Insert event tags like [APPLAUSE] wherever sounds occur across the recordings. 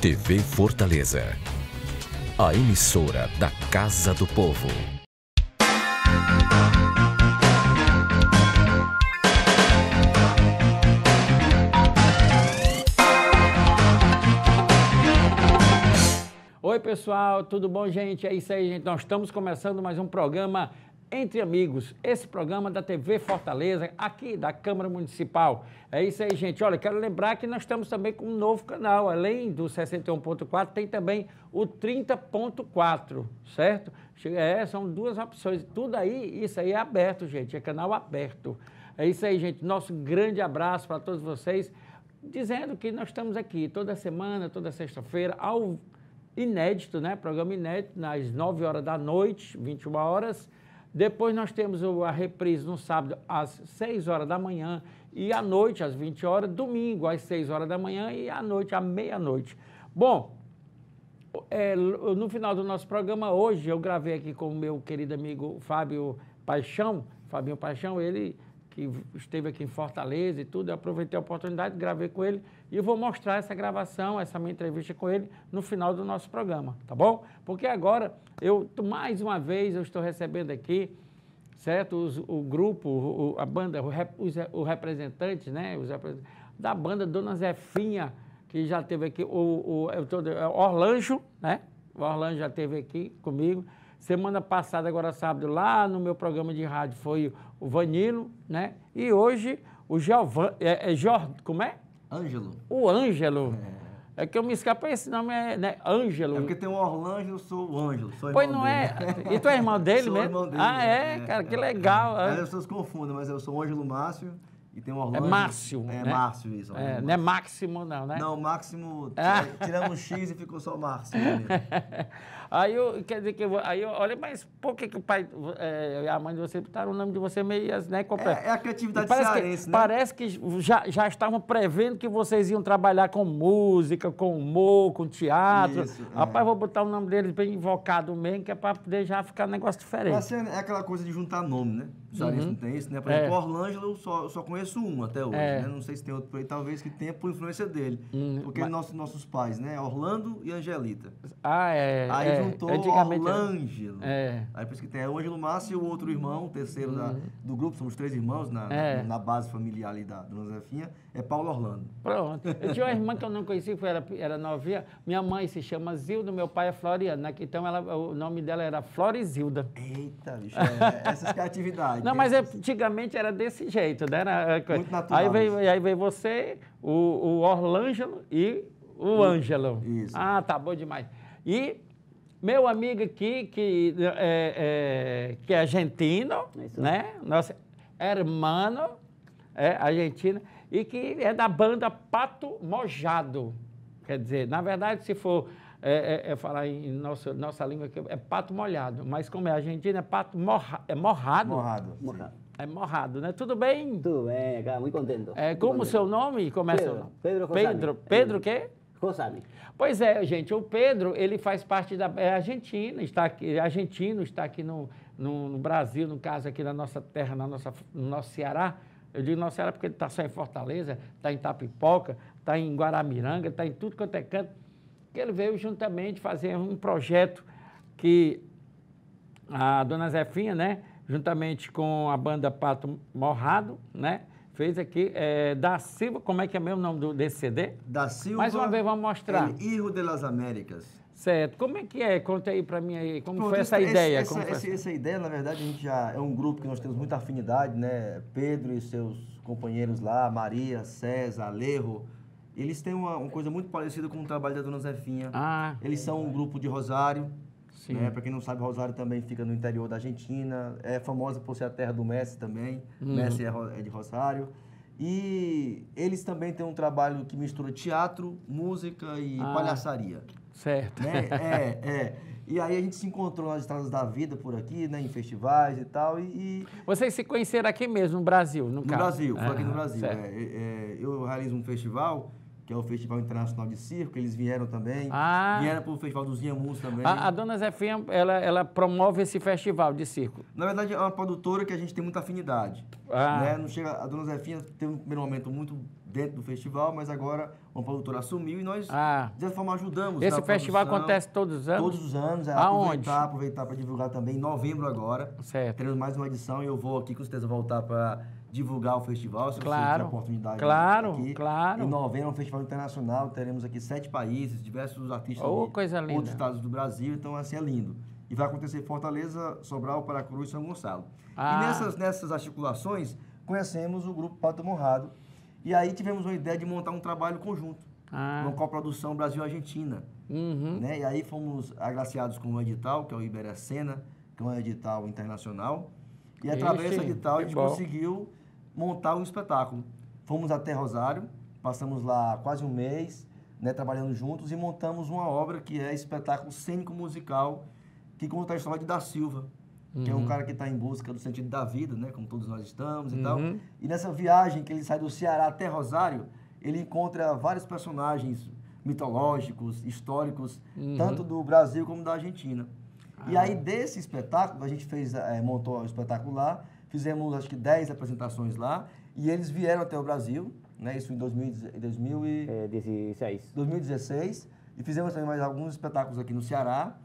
TV Fortaleza. A emissora da Casa do Povo. Oi, pessoal, tudo bom, gente? É isso aí, gente. Nós estamos começando mais um programa Entre Amigos. Esse programa da TV Fortaleza, aqui da Câmara Municipal. É isso aí, gente. Olha, quero lembrar que nós estamos também com um novo canal. Além do 61.4, tem também o 30.4, certo? É, são duas opções. Tudo aí, isso aí é aberto, gente. É canal aberto. É isso aí, gente. Nosso grande abraço para todos vocês. Dizendo que nós estamos aqui toda semana, toda sexta-feira, ao inédito, né? Programa inédito, nas 9 horas da noite, 21 horas. Depois nós temos a reprise no sábado às 6 horas da manhã e à noite às 20 horas, domingo às 6 horas da manhã e à noite à meia-noite. Bom, é, no final do nosso programa hoje eu gravei aqui com o meu querido amigo Fábio Paixão, Fabinho Paixão, ele que esteve aqui em Fortaleza e tudo, eu aproveitei a oportunidade, gravei com ele e eu vou mostrar essa gravação, essa minha entrevista com ele no final do nosso programa, tá bom? Porque agora, eu, mais uma vez, eu estou recebendo aqui, certo? Os, o grupo, o, a banda, os, os representantes, né? Os representantes da banda Dona Zefinha, que já teve aqui, o, o eu tô, Orlanjo, né? O Orlanjo já teve aqui comigo. Semana passada, agora sábado, lá no meu programa de rádio foi o Vanilo, né? E hoje o Giovanni, é, é Jor, como é? Ângelo. O Ângelo. É. é que eu me escapei, esse nome é né? Ângelo. É porque tem o Orlando, eu sou o Ângelo. Sou pois não é? dele. é. E tu é irmão [LAUGHS] dele sou mesmo? Irmão dele, ah, é? é? Cara, que legal. As pessoas confundem, mas eu sou o Ângelo Márcio. E tem o Orlando. É Márcio. É, né? Márcio, isso. É, não é Máximo, não, né? Não, Máximo, [LAUGHS] tiramos X e ficou só Márcio. [LAUGHS] aí eu, quer dizer que eu, aí eu, olha, mas por que, que o pai é, a mãe de você botaram o nome de você meio né, completo? É, é a criatividade parece cearense, que, né? Parece que já, já estavam prevendo que vocês iam trabalhar com música, com humor, com teatro. Isso, Rapaz, é. vou botar o nome deles bem invocado mesmo, que é para poder já ficar um negócio diferente. Mas é aquela coisa de juntar nome, né? O cearense uhum. não tem isso, né? Por exemplo, é. Orlângelo eu só, só conheço um até hoje, é. né? Não sei se tem outro por aí, talvez que tenha por influência dele. Hum, porque mas... nossos, nossos pais, né? Orlando e Angelita. Ah, é. Aí é, juntou Orlângelo. É. Aí por isso que tem o Ângelo Márcio e o outro irmão, o terceiro da, uhum. do grupo, somos três irmãos na, é. na, base familiar ali da Dona Zefinha, é Paulo Orlando. Pronto. Eu tinha uma irmã que eu não conhecia, que era, era novinha. Minha mãe se chama Zilda, meu pai é Floriano. Né? Então ela, o nome dela era Florizilda. Eita, bicho, é, essas criatividades. não, mas antigamente era desse jeito, né? Era, é, Muito natural. Aí veio, aí veio você, o, o Orlângelo e o Ângelo. Isso. Ah, tá bom demais. E meu amigo aqui, que é, é, que é argentino, Isso. né? Nosso hermano, é argentino, e que é da banda Pato Mojado. Quer dizer, na verdade, se for é, é, é falar em nossa, nossa língua aqui, é pato molhado, mas como é argentino, é pato morra, é morrado. Morrado. Morrado. É morrado, né? Tudo bem? Tudo bem, cara, muito contente. É, como o seu nome? Começa Pedro, Pedro Rosani. Pedro, Pedro o quê? Pois é, gente, o Pedro, ele faz parte da é Argentina, está aqui, é argentino, está aqui no, no, no, Brasil, no caso aqui na nossa terra, na nossa, no nosso Ceará. Eu digo nosso Ceará porque ele está só em Fortaleza, está em Tapipoca, está em Guaramiranga, está em tudo quanto é canto. Ele veio juntamente fazer um projeto que a dona Zefinha, né, juntamente com a banda Pato Morrado, né, fez aqui, é, da Silva, como é que é mesmo o nome do, desse CD? Da Silva. Mais uma vez, vamos mostrar. El Hijo de las Américas. Certo. Como é que é? Conta aí para mim aí, como Pronto, foi essa esse, ideia? Essa, essa, essa, ideia, na verdade, a gente já é um grupo que nós temos muita afinidade, né? Pedro e seus companheiros lá, Maria, César, Alejo, eles têm uma, uma coisa muito parecida com o trabalho da Dona Zefinha. Ah. Eles são um grupo de Rosário, né? Para quem não sabe, Rosário também fica no interior da Argentina. É famosa por ser a terra do Messi também. Uhum. Messi é, é de Rosário. E eles também têm um trabalho que mistura teatro, música e ah, palhaçaria. Certo. Né? É, é. E aí a gente se encontrou nas estradas da vida por aqui, né, em festivais e tal. E, e... Vocês se conheceram aqui mesmo, no Brasil, no, no caso? Brasil, foi aqui no Brasil. É, é, eu realizo um festival que é o Festival Internacional de Circo, eles vieram também. Ah. Vieram para o Festival dos Inhamus também. A, a dona Zefinha, ela, ela promove esse festival de circo? Na verdade, é uma produtora que a gente tem muita afinidade. Ah. Né? Não chega, a dona Zefinha tem um primeiro momento muito dentro do festival, mas agora uma produtora assumiu e nós, Ah. de certa forma, ajudamos. Esse festival produção. acontece todos os anos? Todos os anos. É Aonde? Aproveitar, aproveitar para divulgar também em novembro agora. Certo. Teremos mais uma edição e eu vou aqui com certeza voltar para divulgar o festival, se Claro. você tiver a oportunidade. Claro, aqui. claro. Em novembro é um festival internacional, teremos aqui sete países, diversos artistas Oh, de coisa linda. outros estados do Brasil, então assim é lindo. E vai acontecer Fortaleza, Sobral, Paracruz e São Gonçalo. Ah. E nessas, nessas articulações, conhecemos o grupo Pato Morrado. E aí tivemos uma ideia de montar um trabalho conjunto. Ah. Uma coprodução Brasil-Argentina. Uhum. Né? E aí fomos agraciados com um edital, que é o Iberacena, que é um edital internacional. E através Ixi, desse edital a gente bom. conseguiu montar um espetáculo. Fomos até Rosário, passamos lá quase um mês, né, trabalhando juntos e montamos uma obra que é espetáculo cênico musical que conta a história de Da Silva, que é Uhum. um cara que está em busca do sentido da vida, né, como todos nós estamos e tal. Uhum. E nessa viagem que ele sai do Ceará até Rosário, ele encontra vários personagens mitológicos, históricos, Uhum. tanto do Brasil como da Argentina. E Ah. aí, desse espetáculo, a gente fez, eh, montou o espetáculo lá, fizemos acho que 10 apresentações lá, e eles vieram até o Brasil, né, isso em 2000, e 2000 e... É, 16. 2016 e fizemos também mais alguns espetáculos aqui no Ceará.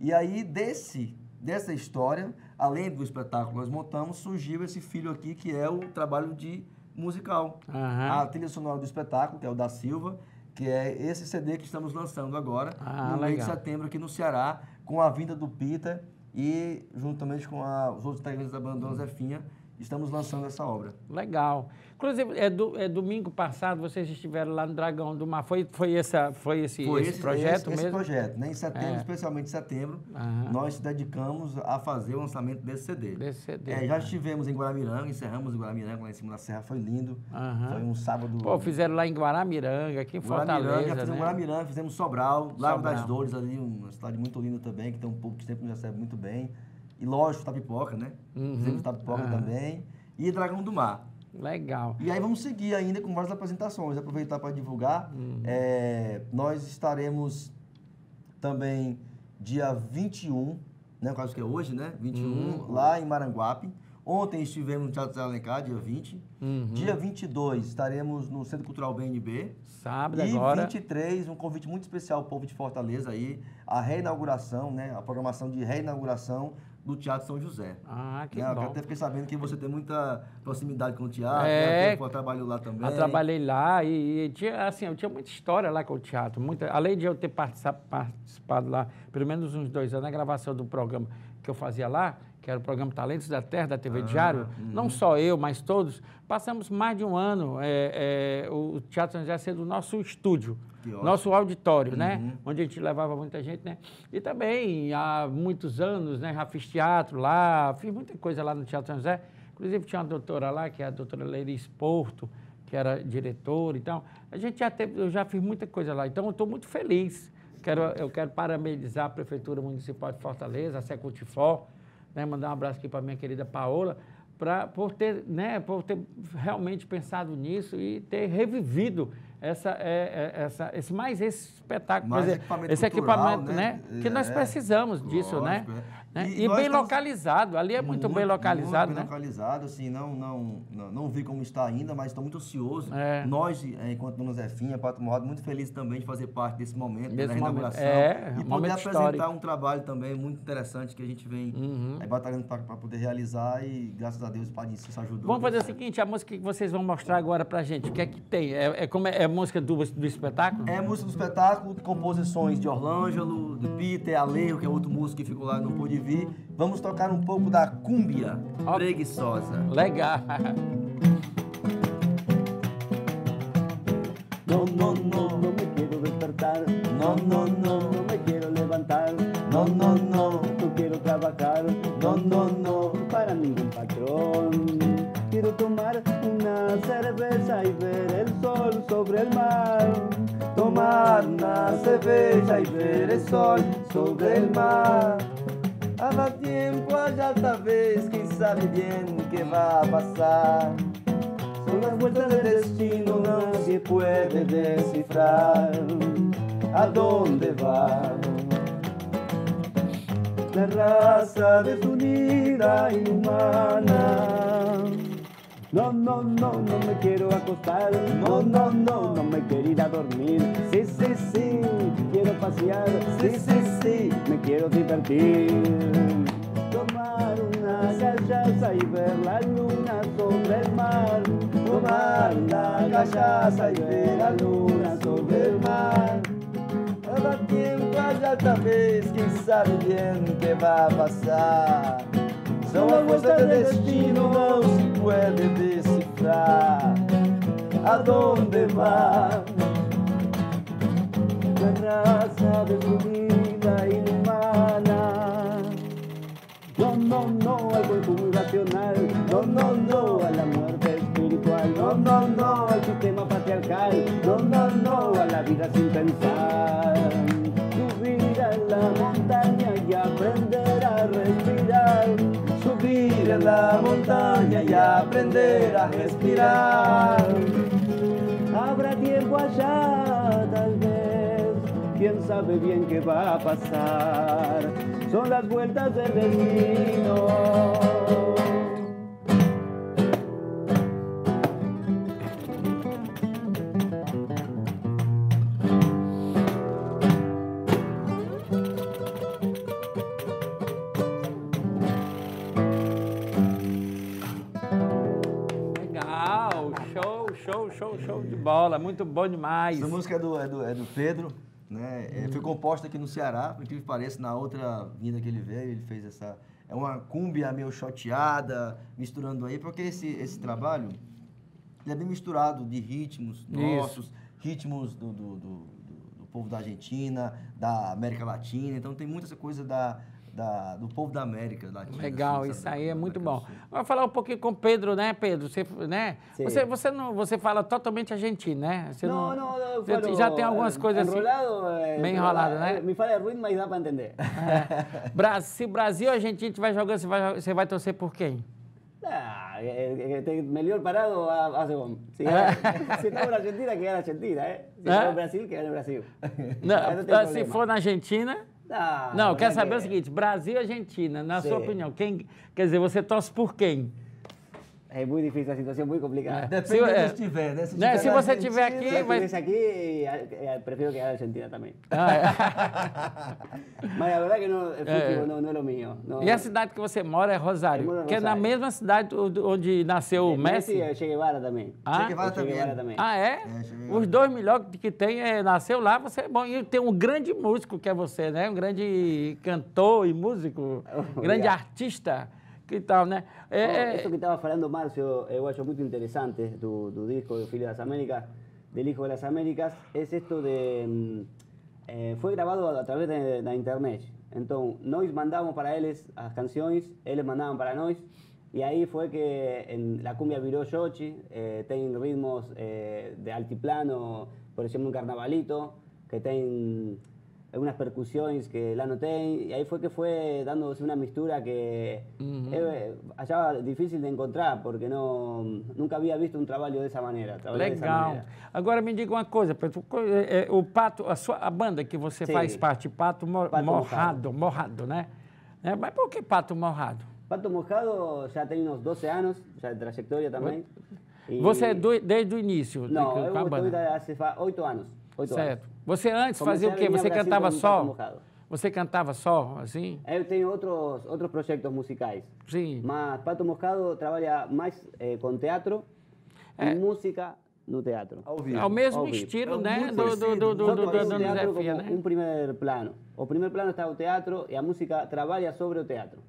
E aí desse dessa história, além do espetáculo que nós montamos, surgiu esse filho aqui que é o trabalho de musical. Aham. A trilha sonora do espetáculo, que é o da Silva, que é esse CD que estamos lançando agora, Ah, no mês de legal. setembro aqui no Ceará, com a vinda do Peter e juntamente com a- os outros integrantes da banda Dona Zefinha, estamos lançando essa obra. Legal. Inclusive, é, do- é domingo passado vocês estiveram lá no Dragão do Mar. Foi, foi, essa, foi esse, Foi esse, projeto esse, mesmo? Esse projeto, né? Em setembro, É. especialmente em setembro, Aham. nós se dedicamos a fazer o lançamento desse CD. Desse CD. É, já estivemos em Guaramiranga, encerramos em Guaramiranga, lá em cima da serra, foi lindo. Aham. Foi um sábado. Pô, fizeram lá em Guaramiranga, aqui em Guaramiranga, Fortaleza, fizemos né? Guaramiranga, fizemos Sobral, Lago Sobral. das Dores ali, uma cidade muito linda também, que tem um povo que sempre nos recebe muito bem. E lógico, Tapipoca, né? Uhum. Fizemos Tapipoca Aham. também. E Dragão do Mar. Legal. E aí vamos seguir ainda com várias apresentações, aproveitar para divulgar. É, nós estaremos também dia 21, né, quase que é hoje, né? 21, lá em Maranguape. Ontem estivemos no Teatro Zé Alencar, dia 20. Dia 22 estaremos no Centro Cultural BNB. Sábado e agora. 23, um convite muito especial ao povo de Fortaleza aí, a reinauguração, né, a programação de reinauguração do Teatro São José. Ah, que Né, eu bom. até fiquei sabendo que você tem muita proximidade com o teatro, É. né? Você trabalhou lá também. Eu trabalhei lá e, e tinha, assim, eu tinha muita história lá com o teatro. Muita, além de eu ter participa- participado lá, pelo menos uns dois anos, na gravação do programa que eu fazia lá, que era o programa Talentos da Terra, da Ah, TV Diário, uhum. não só eu, mas todos, passamos mais de um ano é, é, o Teatro São José sendo o nosso estúdio. Nosso auditório, né? Uhum. Onde a gente levava muita gente, né? E também, há muitos anos, né? Já fiz teatro lá, fiz muita coisa lá no Teatro São José. Inclusive, tinha uma doutora lá, que é a doutora Leiris Porto, que era diretora e tal. A gente já teve, eu já fiz muita coisa lá. Então, eu estou muito feliz. Quero, eu quero parabenizar a Prefeitura Municipal de Fortaleza, a Secultifó, né? mandar um abraço aqui para minha querida Paola, pra, por, ter, né? por ter realmente pensado nisso e ter revivido essa, é, é, essa, esse, mais esse espetáculo, Mais dizer, equipamento esse cultural, equipamento, né? né? Que nós É, precisamos disso, né? lógico, é. Né? E E, bem estamos- localizado, ali é muito, bem localizado, muito bem né? localizado, assim, não, não, não, não vi como está ainda, mas estou muito ansioso. É. Nós, eh, enquanto Dona Zefinha, Pato Morrado, muito felizes também de fazer parte desse momento, Desse da inauguração. É, e poder apresentar histórico. Uhum. um trabalho também muito interessante que a gente vem eh, batalhando para poder realizar e, graças a Deus, o Padre Cícero ajudou. Vamos fazer o seguinte, a música que vocês vão mostrar agora pra gente, o que é que tem? É, é, como é, é música do, do espetáculo? É música do espetáculo, composições de Orlângelo, de Peter, Alejo, que é outro músico que ficou lá não pôde vir. Vamos tocar um pouco da cúmbia Ó. preguiçosa. Legal. No, no, no, no me quiero despertar. No, no, no. No me quiero levantar. No, no, no. No quiero trabajar. No, no, no. Para ningún patrón. Quiero tomar una cerveza y ver el sol sobre el mar. Tomar una cerveja y ver el sol sobre el mar. Habrá tiempo allá tal vez, quem sabe bien qué va a pasar. Son las vueltas del destino, nadie puede descifrar a dónde va. La raza desunida, inhumana, No, no, no, no me quiero acostar. No, no, no, no me quiero ir a dormir. Sí, sí, sí, quiero pasear. Sí, sí, sí, me quiero divertir. Tomar una callaza y ver la luna sobre el mar. Tomar una callaza y ver la luna sobre el mar. Cada tiempo allá tal vez, quién sabe bien qué va a pasar. Son las vueltas del destino, no se puede descifrar. ¿A dónde va? La raza destruida, inhumana. No, no, no al consumo irracional. No, no, no a la muerte espiritual. No, no, no al sistema patriarcal. No, no, no a la vida sin pensar. Subir a la Subir en la montaña y aprender a respirar. Habrá tiempo allá, tal vez. Quién sabe bien qué va a pasar. Son las vueltas del destino. Show, show, show, de bola, muito bom demais. Essa música é do, é do, é do Pedro, né? É, foi composta aqui no Ceará, por incrível que pareça, na outra vinda que ele veio, ele fez essa. É uma cúmbia meio choteada, misturando aí, porque esse, esse trabalho ele é bem misturado de ritmos nossos, ritmos do, do, do, do- do povo da Argentina, da América Latina, então tem muita essa coisa da, da- do povo da América Latina. Legal, assim, isso aí é Da muito bom. Vamos falar um pouquinho com o Pedro, né, Pedro? Você, né? Sim. Você, você, não, você fala totalmente argentino, né? Você No, no, no, você falo já tem algumas coisas assim. enrolado, eh, bem pero, enrolado, eh, né? Me fala ruim, mas dá para entender. É. Bra- Se Brasil e Argentina estiver jogando, você vai, você vai torcer por quem? Ah, eh, eh, mejor parado a- hace gol. Si, si estamos en Argentina, que gane Argentina, ¿eh? ¿Eh? estamos en Brasil, que gane Brasil. Não, não se for na Argentina. Ah, Não, eu quero é saber que- o seguinte: Brasil e Argentina, na sua Sim. opinião, quem. Quer dizer, você torce por quem? Es muy difícil, la situación muy complicada. Depende Se- de onde é. estiver, né? Né, se na você tiver Argentina- aqui- eh, eh, prefiero que gane Argentina también. [LAUGHS] Ah, [LAUGHS] Mas la verdad que no, el Eh. fútbol no, no es lo mío. No. é. E a cidade que você mora é Rosário, moro que é na mesma cidade onde nasceu o Eh, Messi. y Che Guevara también. Ah? Che Guevara O Che Guevara também. también. Ah, é? É. Os dois melhores que tem é, nasceu lá, você é bom. E tem um grande músico que é você, né? Um grande cantor e músico, [LAUGHS] grande Obrigado. artista, que tal, né? É, Oh, é, Eso que estaba falando Marcio, eh, guacho, muy interesante, tu, tu disco de Filho de las Américas, del Hijo de las Américas, es esto de... mm, eh, foi gravado a, a través de- da internet. Então, nós mandamos para eles as canções, eles mandavam para nós, e aí foi que en, la cumbia virou xochi, eh, tem ritmos eh, de altiplano, por exemplo, um carnavalito, que tem algunas percusiones que lá no tem, y ahí fue que fue dándose una mistura que eh, hallaba difícil de encontrar, porque no, nunca había visto de manera. trabalhar dessa Legal. maneira. Agora me diga uma coisa, Pedro. co- é, é, O Pato, a, sua, a banda que você Sim. faz parte, Pato, Pato Morrado, Morrado, né? Mas por que Pato Morrado? Pato Mojado ya tiene unos 12 años ya de trayectoria también. y- Você é do- desde o início de- com a eu estou fa- 8 anos. 8 Certo. anos. Você antes Comecei fazia o quê? Você cantava só? Você cantava só, assim? Eu tenho outros, outros projetos musicais. Sim. Mas Pato Mojado trabalha mais eh, com teatro É. e música no teatro. Ao vivo. É o mesmo Ao vivo. estilo, É né? Do, do, do, do, do, do, Zefia, como né? um primeiro plano. O primeiro plano está o teatro e a música trabalha sobre o teatro.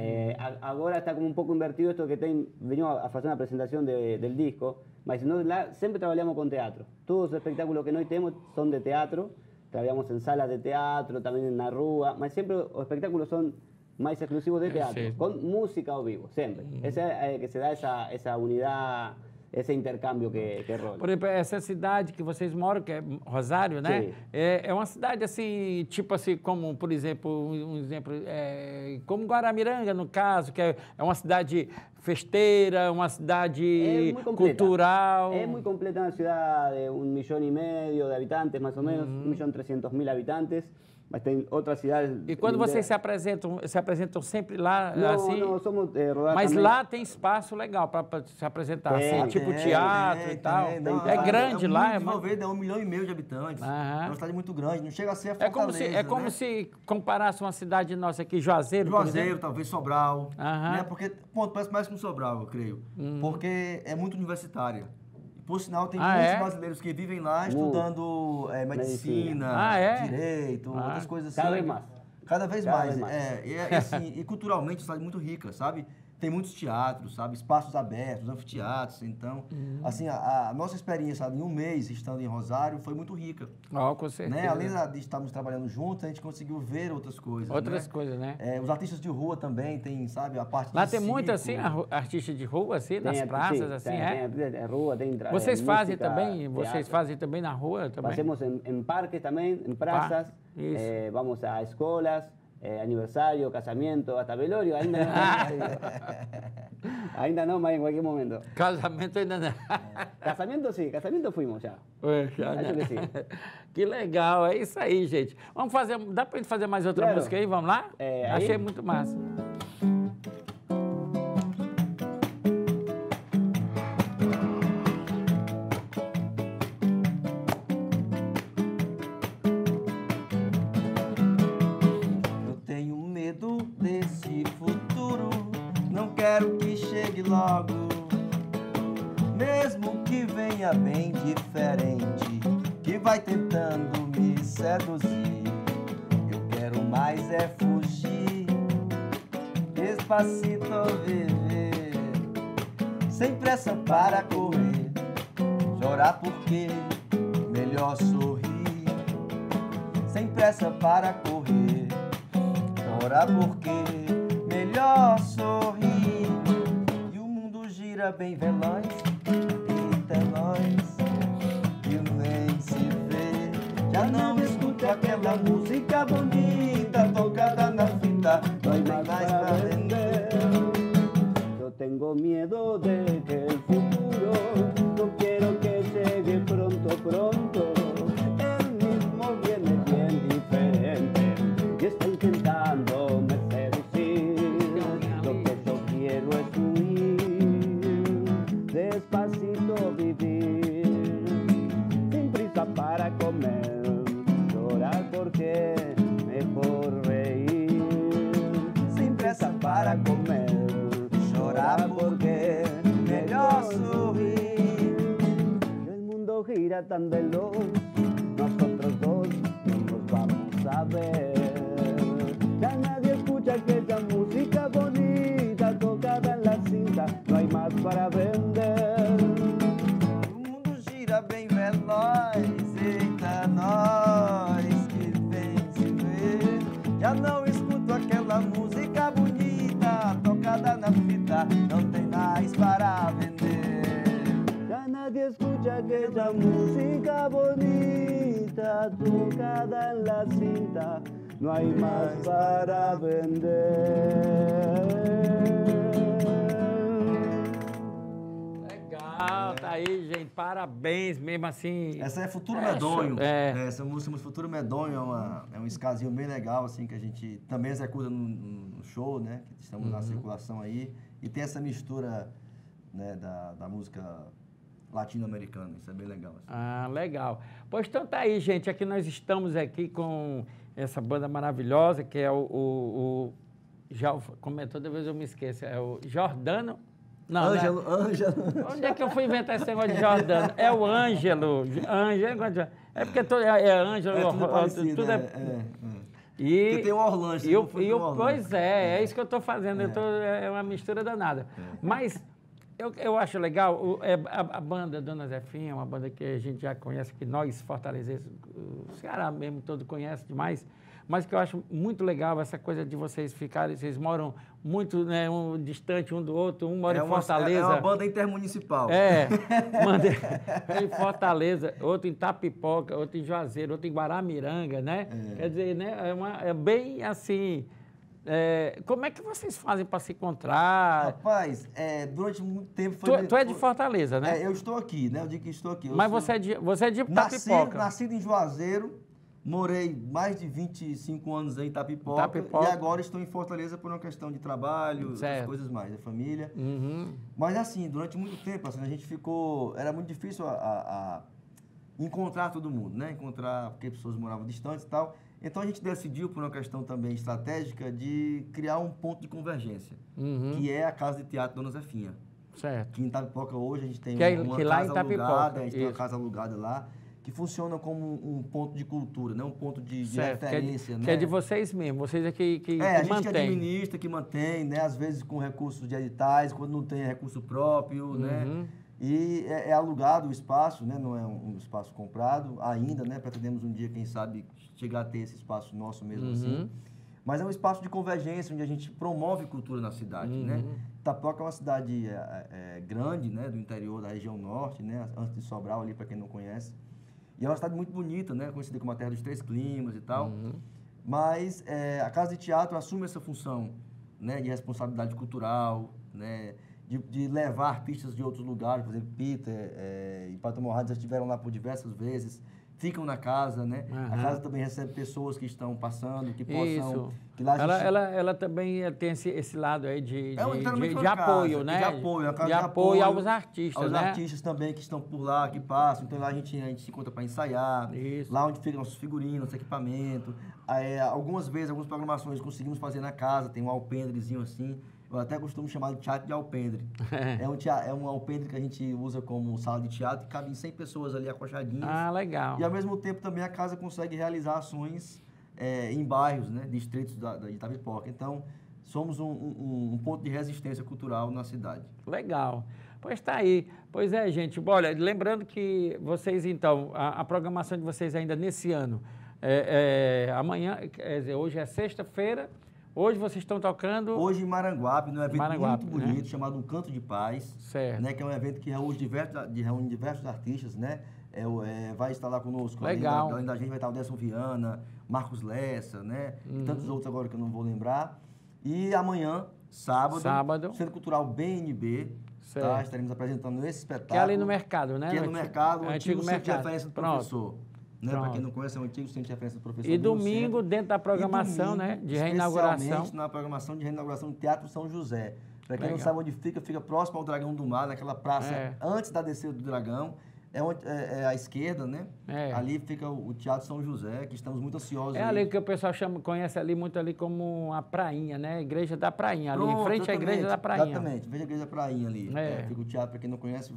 Eh, agora está como um pouco invertido esto que tem, venimos a fazer uma apresentação de, del disco, mas nós lá sempre trabalhamos com teatro. Todos os espectáculos que nós temos são de teatro, trabalhamos em salas de teatro, também na rua, mas sempre os espectáculos são mais exclusivos de teatro, sim. com música ao vivo, sempre. Essa é eh, que se dá essa unidade, esse intercâmbio que, que rola. Por exemplo, essa cidade que vocês moram, que é Rosário, né? É, é uma cidade assim, tipo assim, como, por exemplo, um, exemplo, é, como Guaramiranga, no caso, que é, é uma cidade festeira, uma cidade cultural. É muito completa, uma cidade de um milhão e meio de habitantes, mais ou menos, um milhão e trezentos mil habitantes. Mas tem outras cidades. E quando vocês se apresentam, se apresentam sempre lá não, assim? Não, somos eh, Mas também. lá tem espaço legal para se apresentar, Tem, assim, tipo Tem, teatro e tal. Não, é grande é lá, é, desenvolvido, é um milhão e meio de habitantes. É uma cidade muito grande, não chega a ser a é como se Fortaleza, é como né? se comparasse uma cidade nossa aqui, Juazeiro, Juazeiro, talvez Sobral, Aham. né? Porque, ponto, parece mais com Sobral, eu creio. Porque é muito universitária. Por sinal, tem Ah, muitos é? brasileiros que vivem lá estudando eh, medicina, Medicina. Ah, é? direito, Ah. outras coisas assim. Cada vez mais. Cada vez Cada mais. mais. É, e, é, assim, e culturalmente, é uma cidade muito rica, sabe? Tem muitos teatros, sabe? Espaços abertos, anfiteatros. Então, Uhum. assim, a, a nossa experiência sabe, em um mês estando em Rosário foi muito rica. Ó, com certeza. Né? Além de estarmos trabalhando juntos, a gente conseguiu ver outras coisas. Outras né? coisas, né? É, os artistas de rua também tem, sabe, a parte Lá de tem muito circo. assim, arro- artista de rua, assim, nas Tem, praças, sim, assim, tem, é? Tem, tem rua, tem Vocês eh, fazem música, também? Vocês teatro. fazem também na rua também? Hacemos en, en parques también, en plazas, isso. eh, vamos a escuelas, eh, aniversario, casamiento, hasta velorio, ainda no, ainda no, mas en cualquier momento. Casamento ainda não. Casamiento sí, casamiento fuimos ya. Ué, já, Acho né? que sim. [LAUGHS] Que legal, é isso aí, gente. Vamos fazer, dá pra gente fazer mais outra Claro. música aí? Vamos lá? É, aí? Achei muito massa. Bem diferente, que vai tentando me seduzir. Eu quero mais é fugir, despacito viver, sem pressa para correr, chorar porque melhor sorrir sem pressa para correr. Chora porque melhor sorrir. E o mundo gira bem veloz. Eita, é nós. E nem se vê. Já não escuto aquela música bonita tocada na fita. Hay mais pra vender. Yo tengo miedo de que el futuro no quiero que llegue pronto, pronto. Mundo gira tan veloz, nosotros dos no nos vamos a ver. Música bonita tocada en la cinta, no hay más para vender. Legal, tá aí, gente. Parabéns, mesmo assim. Essa é Futuro É, Medonho. É. né? Essa música Futuro Medonho é, uma, é um escasinho bem legal, assim, que a gente também executa no, no show, né? Que estamos Uhum. na circulação aí. E tem essa mistura né, da, da música latino-americana. Isso é bem legal. assim. Ah, legal. Pois então tá aí, gente. Aqui nós estamos aqui com essa banda maravilhosa, que é o. o, o já, como é, vez eu me esqueço, é o Jordano. Não, né? Ângelo, Ângelo. Onde é que eu fui inventar esse negócio de Jordano? É o Ângelo. Ângelo. É porque todo, é, é Ângelo. É tudo parecido, tudo é, é- é, é. E, Porque tem o Orlando, e, o- e o-. Pois é, é isso que eu estou fazendo. Eu tô, é uma mistura danada. Mas eu, eu acho legal, é, a, a banda Dona Zefinha é uma banda que a gente já conhece, que nós, fortalezenses, o Ceará mesmo todo conhece demais, mas que eu acho muito legal essa coisa de vocês ficarem, vocês moram muito né, um, distante um do outro, um mora É em uma, Fortaleza. é uma banda intermunicipal. É, [LAUGHS] mandei em Fortaleza, outro em Tapipoca, outro em Juazeiro, outro em Guaramiranga, né? Quer dizer, né, é, uma, é bem assim, É, como é que vocês fazem para se encontrar? Rapaz, é, durante muito tempo Tu, foi. tu é de foi- Fortaleza, né? É, eu estou aqui, né? Eu digo que estou aqui. Eu Mas sou- você é de, você é de Nasci, Tapipoca. nascido em Juazeiro, morei mais de 25 anos em Itapipoca, Itapipoca. e agora estou em Fortaleza por uma questão de trabalho, Certo. coisas mais, da família. Uhum. Mas assim, durante muito tempo, assim, a gente ficou. Era muito difícil a, a- a encontrar todo mundo, né? Encontrar, porque pessoas moravam distantes e tal. Então a gente decidiu, por uma questão também estratégica, de criar um ponto de convergência, Uhum. que é a Casa de Teatro Dona Zefinha. Certo. Que em Itapipoca hoje a gente tem Que é- uma que casa alugada, a gente tem uma isso. casa alugada lá, que funciona como um ponto de cultura, né? um ponto de, de. Que é, referência. que né? é de vocês mesmo, vocês é que, que, É, a que gente que administra, que mantém, né? Às vezes com recursos de editais, quando não tem recurso próprio, Uhum. né? E é, é alugado o espaço, né? Não é um, um espaço comprado ainda, né? Pretendemos um dia, quem sabe, chegar a ter esse espaço nosso mesmo Uhum. assim. Mas é um espaço de convergência, onde a gente promove cultura na cidade, né? Uhum. Itapoca é uma cidade é, é, grande, né? Do interior da região norte, né? Antes de Sobral, ali, para quem não conhece. E é uma cidade muito bonita, né? Conhecida como a terra dos três climas e tal. Uhum. Mas é, a Casa de Teatro assume essa função né, de responsabilidade cultural, né, de, de levar artistas de outros lugares, por exemplo, Peter é, e Pato Morrado já estiveram lá por diversas vezes, ficam na casa, né? A Aham. casa também recebe pessoas que estão passando, que possam... Isso. Que lá a ela, gente- ela, ela também eh, tem esse, esse lado aí de, de, é um- de, uma de casa, apoio, né? De apoio, é casa de de apoio aos artistas, aos né? artistas também que estão por lá, que passam. Então lá a gente, a gente se encontra para ensaiar. Isso. Lá onde ficam nossos figurinos, nosso equipamento. Aí, algumas vezes, algumas programações conseguimos fazer na casa, tem um alpendrezinho assim. Eu até costumo chamar de teatro de alpendre. [LAUGHS] é, um tea- é um alpendre que a gente usa como sala de teatro e cabe 100 pessoas ali acochadinhas. Ah, legal. E ao mesmo tempo também a casa consegue realizar ações eh, em bairros, né, distritos da, da de Itapipoca. Então, somos um, um- um ponto de resistência cultural na cidade. Legal. Pois tá aí. Pois é, gente. Olha, lembrando que vocês, então, a, a programação de vocês ainda nesse ano, é, é, amanhã, quer dizer, hoje é sexta-feira, hoje vocês estão tocando. Hoje em Maranguape, num evento Maranguape, muito né? bonito, chamado Um Canto de Paz. Certo. Né, que é um evento que reúne diversos, de- reúne diversos artistas, né? É, é, vai estar lá conosco. além da- Legal. Além da, gente vai estar o Delson Viana, Marcos Lessa, né? Uhum. E tantos outros agora que eu não vou lembrar. E amanhã, sábado, Sábado. Centro Cultural BNB, tá? Certo. Estaremos apresentando esse espetáculo. Que é ali no mercado, né? Que é no antigo- mercado, o antigo antigo centro de mercado. referência do Pronto. professor. Né? Para quem não conhece, é o antigo centro de referência do professor. E domingo, dentro da programação, E né? domingo, De reinauguração. na programação de reinauguração do Teatro São José. Para quem não Legal. sabe onde fica, fica próximo ao Dragão do Mar, naquela praça É. antes da descida do Dragão. É, onde, é, é à esquerda, né? É. Ali fica o, o Teatro São José, que estamos muito ansiosos. É aí. ali que o pessoal chama, conhece ali muito ali como a prainha, né? Igreja da prainha, ali em Pronto, frente à igreja da prainha. Exatamente, veja a igreja da prainha ali. É. É, fica o teatro, para quem não conhece,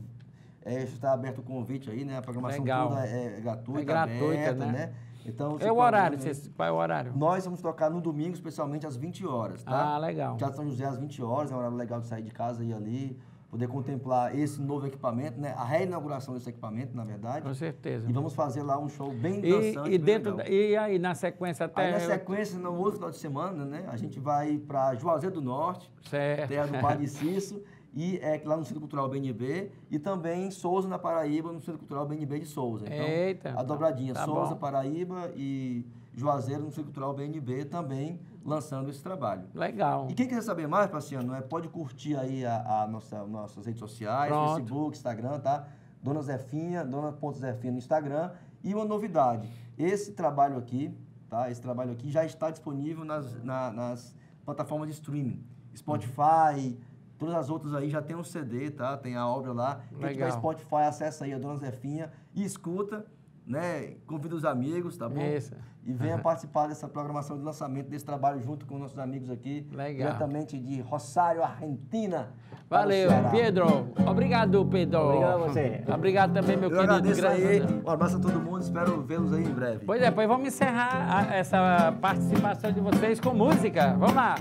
é, está aberto o convite aí, né? A programação Legal. toda é, gratuita, É gratuita, aberta, né? né? Então, É o horário, vocês- qual é o horário? Nós vamos tocar no domingo, especialmente às 20 horas, tá? Ah, legal. Teatro São José às 20 horas, é um horário legal de sair de casa e ir ali, poder contemplar esse novo equipamento, né? A reinauguração desse equipamento, na verdade. Com certeza. E vamos fazer lá um show bem E, dançante, e bem dentro legal. e aí na sequência até Aí na sequência, no outro final de semana, né? A gente vai para Juazeiro do Norte, certo. terra do Padre Cício, [LAUGHS] e é lá no Centro Cultural BNB, e também em Souza, na Paraíba, no Centro Cultural BNB de Souza. Então, Eita, a dobradinha, tá Souza, bom. Paraíba e Juazeiro, no Centro Cultural BNB, também lançando esse trabalho. Legal. E quem quiser saber mais, Paciano, é, pode curtir aí a, a nossa, nossas redes sociais, Pronto. Facebook, Instagram, tá? Dona Zefinha, Dona Ponto Zefinha no Instagram. E uma novidade, esse trabalho aqui, tá? Esse trabalho aqui já está disponível nas, na- nas plataformas de streaming. Spotify, todas as outras aí já tem um CD, tá? Tem a obra lá. Quem tiver Legal. Spotify, acessa aí a Dona Zefinha e escuta, né? Convida os amigos, tá bom? Isso. E venha participar dessa programação de lançamento desse trabalho junto com nossos amigos aqui. Legal. Diretamente de Rosário, Argentina. Valeu. Pedro. Obrigado, Pedro. Obrigado a você. Obrigado também, meu Eu querido. agradeço aí. Um abraço a todo mundo. Espero vê-los aí em breve. Pois é, pois vamos encerrar a- essa participação de vocês com música. Vamos lá.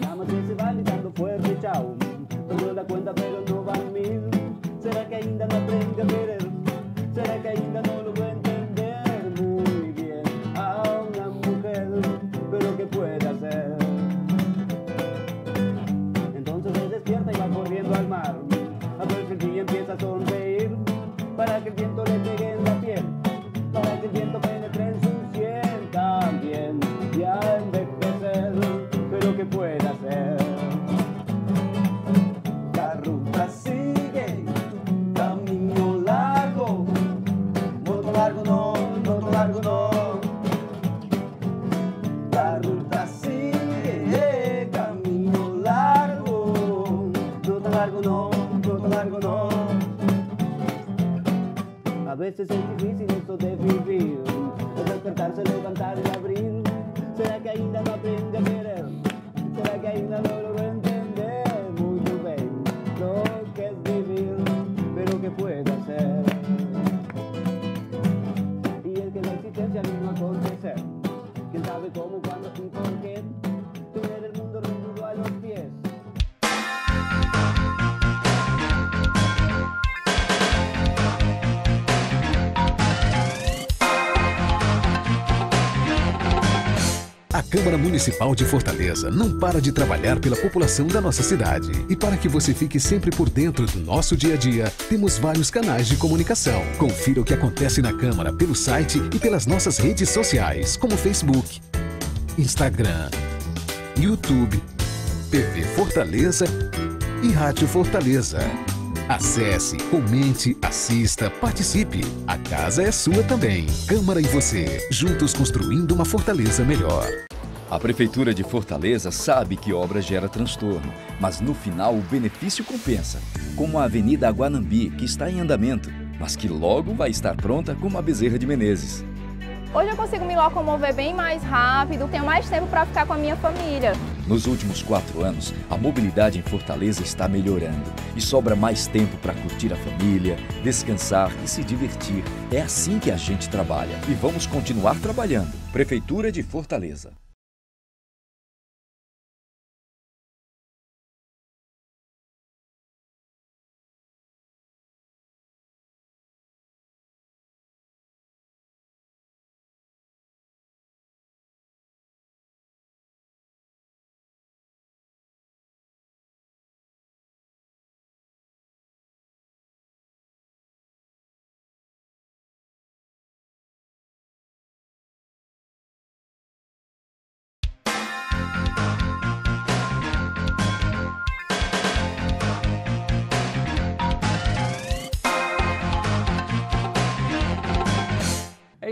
Nada más que se va gritando fuerte chao. Perdió la cuenta pero no van mil. ¿Será que ainda no aprende a querer? ¿Será que ainda no logró entender muy bien a una mujer? Pero ¿qué puede hacer? Entonces se despierta y va corriendo al mar. A ver si el día empieza a sonreír. Para que el viento le pegue en la piel. Para que el viento penetre en su sien también. Y a envejecer. Pero que A veces es difícil esto de vivir. Es despertarse, levantar y abrir. ¿Será que ainda no aprende a querer? ¿Será que ainda no lo Câmara Municipal de Fortaleza não para de trabalhar pela população da nossa cidade. E para que você fique sempre por dentro do nosso dia a dia, temos vários canais de comunicação. Confira o que acontece na Câmara pelo site e pelas nossas redes sociais, como Facebook, Instagram, YouTube, TV Fortaleza e Rádio Fortaleza. Acesse, comente, assista, participe. A casa é sua também. Câmara e você, juntos construindo uma Fortaleza melhor. A Prefeitura de Fortaleza sabe que obra gera transtorno, mas no final o benefício compensa. Como a Avenida Aguanambi, que está em andamento, mas que logo vai estar pronta como a Bezerra de Menezes. Hoje eu consigo me locomover bem mais rápido, tenho mais tempo para ficar com a minha família. Nos últimos quatro anos, a mobilidade em Fortaleza está melhorando e sobra mais tempo para curtir a família, descansar e se divertir. É assim que a gente trabalha e vamos continuar trabalhando. Prefeitura de Fortaleza.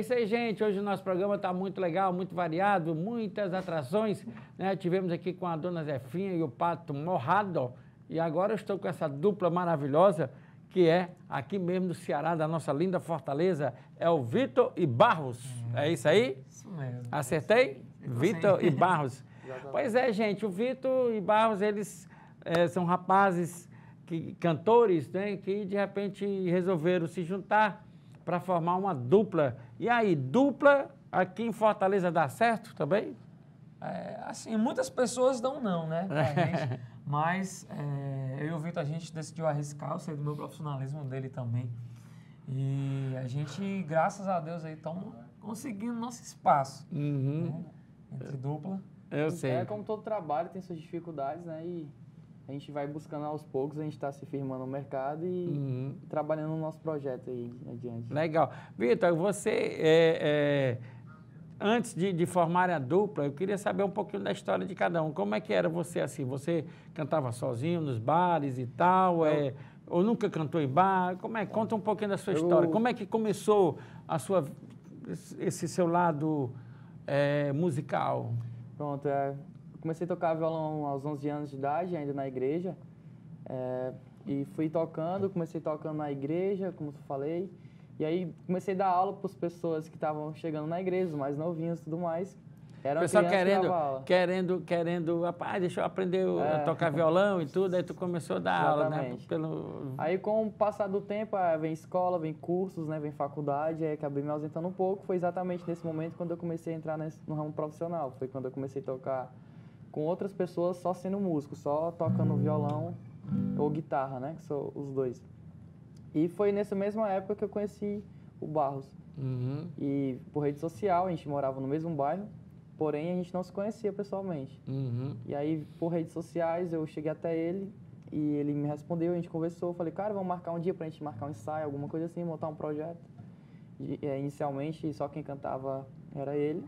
Isso aí, gente. Hoje o nosso programa está muito legal, muito variado, muitas atrações. Né? Tivemos aqui com a dona Zefinha e o Pato Morrado. E agora eu estou com essa dupla maravilhosa, que é aqui mesmo no Ceará, da nossa linda Fortaleza, é o Vitor e Barros. É isso aí? Isso mesmo. Acertei? Vitor e Barros. [LAUGHS] pois é, gente, o Vitor e Barros, eles é, são rapazes, que, cantores, né, que de repente resolveram se juntar para formar uma dupla. E aí, dupla aqui em Fortaleza dá certo também? É, assim, muitas pessoas dão não, né? [LAUGHS] Gente, mas é, eu e o Vitor, a gente decidiu arriscar, eu sei do meu profissionalismo dele também. E a gente, graças a Deus, aí estamos conseguindo nosso espaço. Uhum. Né? Entre dupla. Eu sei. É como todo trabalho, tem suas dificuldades, né? E a gente vai buscando aos poucos, a gente está se firmando no mercado e uhum. trabalhando no nosso projeto aí adiante. Legal. Vitor, você, é, é, antes de, de formar a dupla, eu queria saber um pouquinho da história de cada um. Como é que era você assim? Você cantava sozinho nos bares e tal? É, ou nunca cantou em bar? Como é? Conta um pouquinho da sua eu... história. Como é que começou a sua, esse seu lado é, musical? Pronto, é, comecei a tocar violão aos 11 anos de idade, ainda na igreja. É, e fui tocando, comecei tocando na igreja, como eu falei. E aí comecei a dar aula para as pessoas que estavam chegando na igreja, os mais novinhos e tudo mais. Era pessoal querendo, querendo, querendo, rapaz, deixa eu aprender é. a tocar violão e tudo, aí tu começou a dar Exatamente. aula, né? Pelo... Aí com o passar do tempo, vem escola, vem cursos, né? Vem faculdade, aí acabei me ausentando um pouco. Foi exatamente nesse momento quando eu comecei a entrar nesse, no ramo profissional. Foi quando eu comecei a tocar com outras pessoas só sendo músico, só tocando violão ou guitarra, né? Que são os dois. E foi nessa mesma época que eu conheci o Barros. Uhum. E por rede social, a gente morava no mesmo bairro, porém a gente não se conhecia pessoalmente. Uhum. E aí, por redes sociais, eu cheguei até ele e ele me respondeu, a gente conversou. Falei, cara, vamos marcar um dia pra gente marcar um ensaio, alguma coisa assim, montar um projeto. E, é, inicialmente, só quem cantava era ele.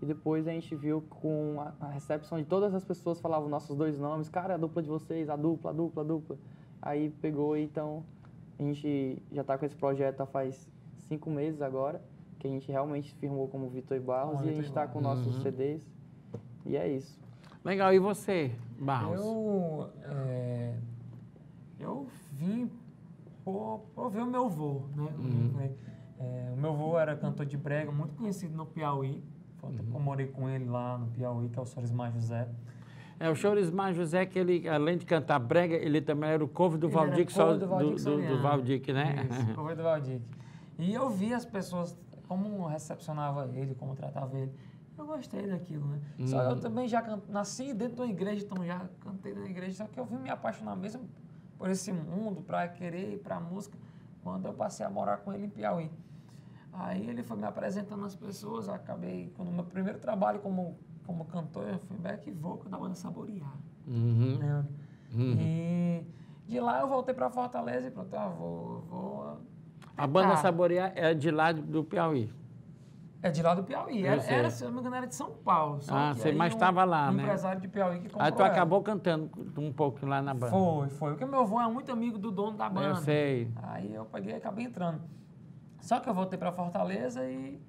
E depois a gente viu com a, recepção de todas as pessoas falavam nossos dois nomes, cara, é a dupla de vocês, a dupla, a dupla, a dupla. Aí pegou e então a gente já está com esse projeto há faz cinco meses agora, que a gente realmente firmou como Vitor e Barros e a gente está com nossos uhum. CDs. E é isso. Legal, e você, Barros? Eu, é, eu vim por, por ver o meu avô, né? Uhum. É, o meu avô era cantor de brega, muito conhecido no Piauí. Uhum. Eu morei com ele lá no Piauí, que é o Sorismar José. É, o Chorismar José, que ele, além de cantar brega, ele também era o cover do Valdir, só do, do, do Valdir, né? Isso, [LAUGHS] cover do Valdir. E eu vi as pessoas, como recepcionava ele, como tratava ele. Eu gostei daquilo, né? Hum. Só eu também já can... nasci dentro de uma igreja, então já cantei na igreja, só que eu vim me apaixonar mesmo por esse mundo, para querer ir para música, quando eu passei a morar com ele em Piauí. Aí ele foi me apresentando as pessoas, acabei, quando meu primeiro trabalho como, como cantor, eu fui back vocal da banda Saborear. Uhum. Né? E de lá eu voltei para Fortaleza e pronto, ah, vou, vou... A banda Ah. Saborear é de lá do Piauí. É de lá do Piauí. Era, era, se eu não me engano, era de São Paulo. Ah, você- aí mas um- lá, um né? empresário de Piauí que comprou Aí tu ela. acabou cantando um pouco lá na banda. Foi, foi. Porque meu avô é muito amigo do dono da banda. Eu sei. Aí eu peguei e acabei entrando. Só que eu voltei para Fortaleza e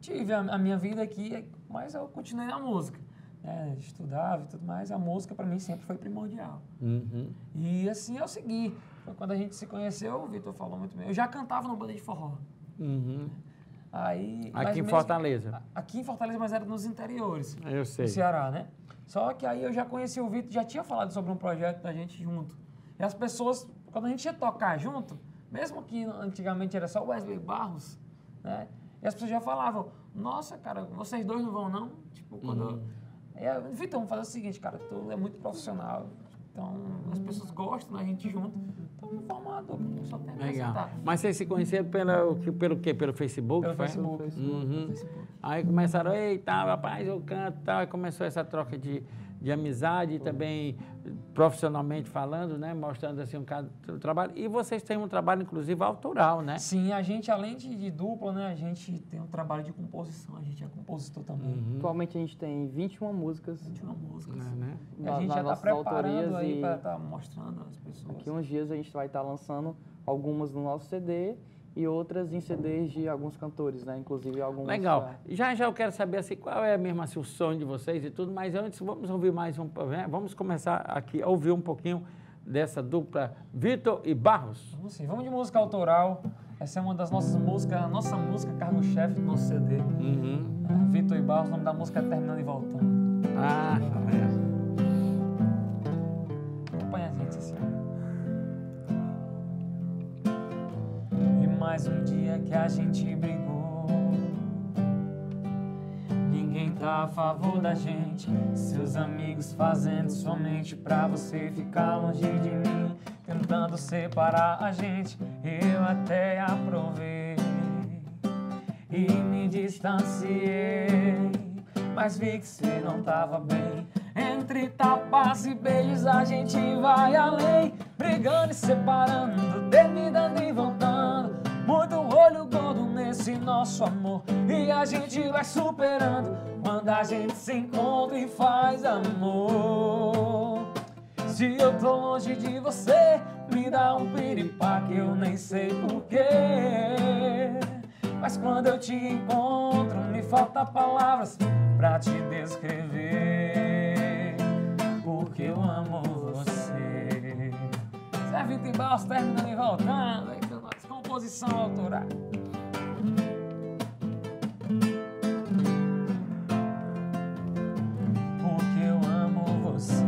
tive a, a minha vida aqui, mas eu continuei na música. né? Estudava e tudo mais, a música para mim sempre foi primordial. Uhum. E assim eu segui. Foi quando a gente se conheceu, o Vitor falou muito bem. Eu já cantava no banda de forró. Uhum. Aí, Aqui em mesmo- Fortaleza. Aqui em Fortaleza, mas era nos interiores Eu sei. do Ceará, né? Só que aí eu já conheci o Vitor, já tinha falado sobre um projeto da gente junto. E as pessoas, quando a gente ia tocar junto, mesmo que antigamente era só Wesley Barros, né? E as pessoas já falavam, nossa, cara, vocês dois não vão não? Tipo, quando... Uhum. Eu, Vitor, vamos fazer o seguinte, cara, tu é muito profissional, então as pessoas gostam da gente junto, então vamos dupla, só tem Legal. Mas vocês se conheceram pelo, pelo quê? Pelo Facebook? Pelo foi? Facebook. Uhum. Aí começaram, eita, rapaz, eu canto e tal. Aí começou essa troca de, de amizade e também profissionalmente falando, né? Mostrando assim um cara do trabalho. E vocês têm um trabalho, inclusive, autoral, né? Sim, a gente, além de, de dupla, né, a gente tem um trabalho de composição, a gente é compositor também. Uhum. Atualmente a gente tem 21 músicas. 21 músicas. É, né? E a gente já está preparando aí e para estar mostrando às pessoas. Daqui uns dias a gente vai estar lançando algumas no nosso CD e outras em CDs de alguns cantores, né? Inclusive alguns. Legal. é, Já já eu quero saber assim, qual é mesmo assim, o sonho de vocês e tudo, mas antes vamos ouvir mais um, né? vamos começar aqui a ouvir um pouquinho dessa dupla Vitor e Barros. Vamos sim, vamos de música autoral. Essa é uma das nossas músicas, a nossa música cargo-chefe do nosso CD. Uhum. Vitor e Barros, o nome da música é Terminando e Voltando. Ah, é. Mais um dia que a gente brigou. Ninguém tá a favor da gente. Seus amigos fazendo somente pra você ficar longe de mim. Tentando separar a gente. Eu até aprovei e me distanciei. Mas vi que você não tava bem. Entre tapas e beijos a gente vai além. Brigando e separando, terminando e voltando. Muito olho gordo nesse nosso amor. E a gente vai superando quando a gente se encontra e faz amor. Se eu tô longe de você, me dá um piripá que eu nem sei porquê. Mas quando eu te encontro, me falta palavras pra te descrever. Porque eu amo você. Zé Vitor e terminando e voltando. Composição autoral. Porque eu amo você.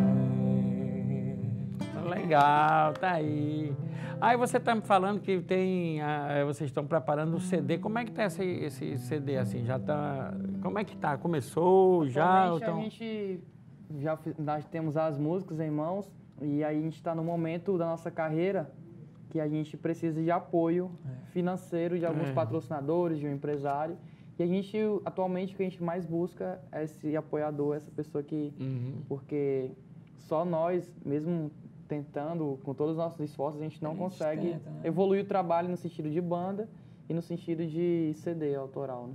Legal, tá aí. Aí você está me falando que tem, ah, vocês estão preparando o CD. Como é que tá esse, esse CD assim? Já tá? Como é que tá? Começou já? ou Atualmente tão- a gente já nós temos as músicas em mãos e aí a gente está no momento da nossa carreira que a gente precisa de apoio financeiro de alguns É. patrocinadores, de um empresário. E a gente, atualmente, o que a gente mais busca é esse apoiador, essa pessoa que. Uhum. Porque só nós, mesmo tentando, com todos os nossos esforços, a gente não A gente consegue tenta, né? evoluir o trabalho no sentido de banda e no sentido de CD autoral, né?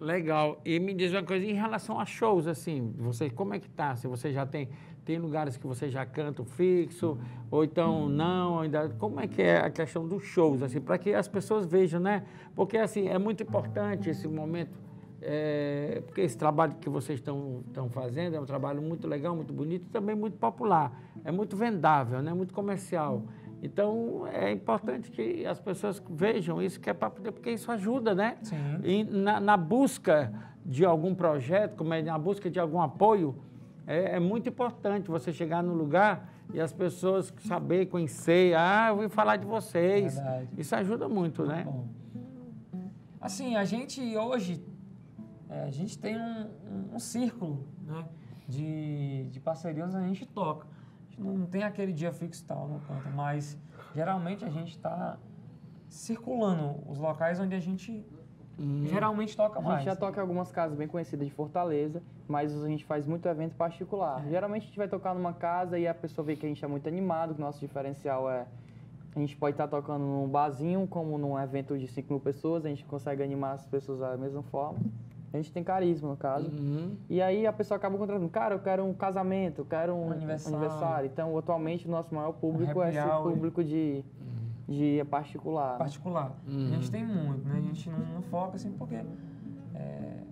Legal. E me diz uma coisa, em relação a shows, assim, você, como é que tá? Se você já tem, tem lugares que você já canta fixo, ou então não, ainda, como é que é a questão dos shows, assim, para que as pessoas vejam, né? Porque, assim, é muito importante esse momento, é, porque esse trabalho que vocês estão fazendo é um trabalho muito legal, muito bonito e também muito popular. É muito vendável, né? Muito comercial. Então, é importante que as pessoas vejam isso, que é para poder, porque isso ajuda, né? Sim. E na, na busca de algum projeto, como é, na busca de algum apoio, é, é muito importante você chegar no lugar e as pessoas saber, conhecer, ah, eu ouvi falar de vocês. Verdade. Isso ajuda muito, né? Bom. Assim, a gente hoje, é, a gente tem um, um- um círculo né, de, de parcerias onde a gente toca. A gente não tem aquele dia fixo tal no canto, mas geralmente a gente está circulando os locais onde a gente geralmente toca A mais. gente já toca em algumas casas bem conhecidas de Fortaleza, mas a gente faz muito evento particular. Geralmente a gente vai tocar numa casa e a pessoa vê que a gente é muito animado, que o nosso diferencial é. A gente pode estar tocando num barzinho, como num evento de 5 mil pessoas, a gente consegue animar as pessoas da mesma forma. A gente tem carisma, no caso. Uhum. E aí a pessoa acaba contratando, cara, eu quero um casamento, eu quero um, Um aniversário. aniversário. Então, atualmente, o nosso maior público é esse público de, de particular. particular. A gente tem muito, né? A gente não, não foca assim porque é,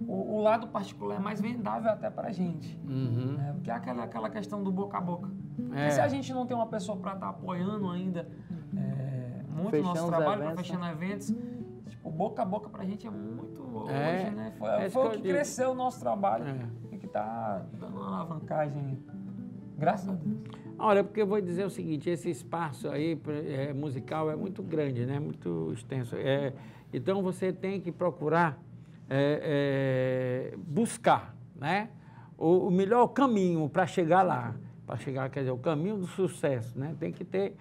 o, o lado particular é mais vendável até pra gente. Uhum. né? Porque é aquela, aquela questão do boca a boca. Porque É. se a gente não tem uma pessoa pra estar apoiando ainda é, muito o Fechando nosso os trabalho, pra eventos, fechando eventos, tipo, boca a boca pra gente é muito É. hoje, né? Foi, É foi o que digo. cresceu o nosso trabalho É. e que tá dando uma alavancagem. Graças a Deus. Olha, porque eu vou dizer o seguinte, esse espaço aí é, musical é muito grande, né? Muito extenso. É, então você tem que procurar é, é, buscar, né? O, o melhor caminho para chegar lá, para chegar, quer dizer, o caminho do sucesso, né? Tem que ter,